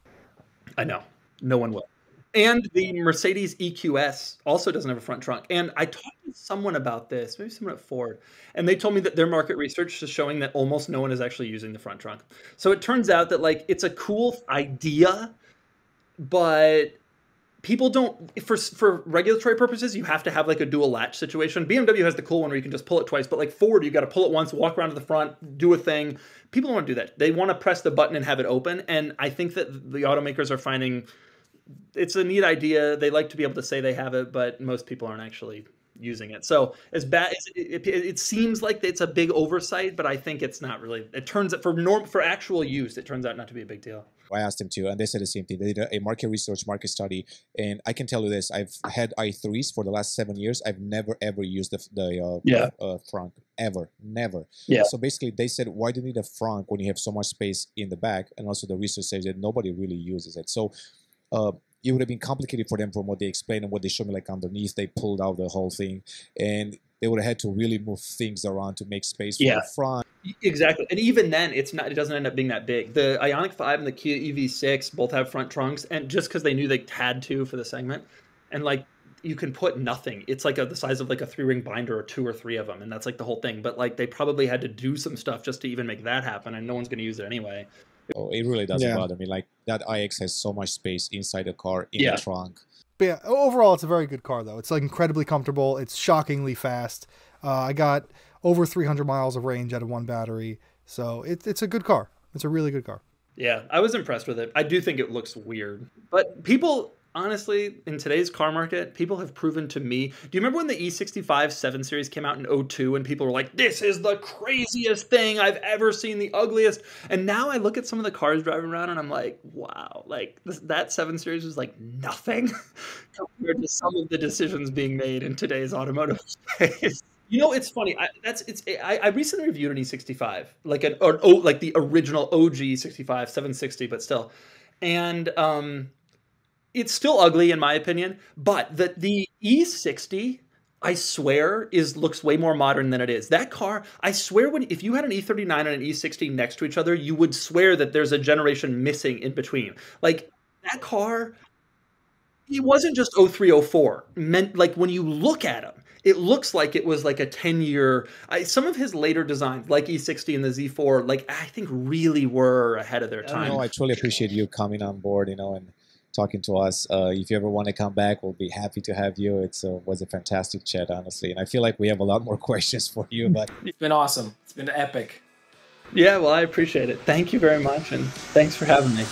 [SPEAKER 1] I know. No one will. And the Mercedes EQS also doesn't have a front trunk. And I talked to someone about this, maybe someone at Ford, and they told me that their market research is showing that almost no one is actually using the front trunk. So it turns out that like it's a cool idea, but people don't for for regulatory purposes you have to have like a dual latch situation. Bmw has the cool one where you can just pull it twice but like ford you got to pull it once walk around to the front do a thing. People don't want to do that. They want to press the button and have it open and i think that the automakers are finding it's a neat idea. They like to be able to say they have it, but most people aren't actually using it. So as bad, it, it, it, seems like it's a big oversight, but I think it's not really. It turns out for norm for actual use, it turns out not to be a big deal.
[SPEAKER 4] I asked them to, and they said the same thing. They did a market research, market study, and I can tell you this: I've had i3s for the last seven years. I've never ever used the the uh, yeah. uh, frunk ever, never.
[SPEAKER 1] Yeah.
[SPEAKER 4] So basically, they said, why do you need a front when you have so much space in the back? And also, the research says that nobody really uses it. So uh, it would have been complicated for them from what they explained and what they showed me like underneath they pulled out the whole thing. And they would have had to really move things around to make space for yeah. the front
[SPEAKER 1] exactly. And even then it's not it doesn't end up being that big. The Ioniq 5 and the kia ev6 both have front trunks and just because they knew they had to for the segment and like you can put nothing. It's like a, the size of like a three ring binder or two or three of them and that's like the whole thing. But like they probably had to do some stuff just to even make that happen and no one's going to use it anyway
[SPEAKER 4] Oh, it really doesn't yeah. bother me. Like that iX has so much space inside the car in yeah. the trunk.
[SPEAKER 3] But yeah, overall, it's a very good car though. It's like incredibly comfortable. It's shockingly fast. Uh, I got over 300 miles of range out of one battery, so it, it's a good car. It's a really good car.
[SPEAKER 1] Yeah, I was impressed with it. I do think it looks weird, but people honestly, in today's car market, people have proven to me. Do you remember when the E65 7 Series came out in 02 and people were like, this is the craziest thing I've ever seen, the ugliest? And now I look at some of the cars driving around and I'm like, wow, like this, that 7 Series was like nothing compared to some of the decisions being made in today's automotive space. You know, it's funny. I, that's it's. I, I recently reviewed an E65, like an or, oh, like the original OG 65 760, but still, and um, it's still ugly in my opinion, but the the E60 I swear is looks way more modern than it is. That car, I swear when if you had an E39 and an E60 next to each other, you would swear that there's a generation missing in between. Like that car it wasn't just 0304. Meant like when you look at him, it looks like it was like a 10 year I, some of his later designs like e60 and the z4 like i think really were ahead of their time
[SPEAKER 4] no, i truly appreciate you coming on board you know and talking to us. Uh, if you ever want to come back, we'll be happy to have you. It uh, was a fantastic chat, honestly, and I feel like we have a lot more questions for you. But
[SPEAKER 2] it's been awesome. It's been epic.
[SPEAKER 1] Yeah, well, I appreciate it. Thank you very much, and thanks for having me.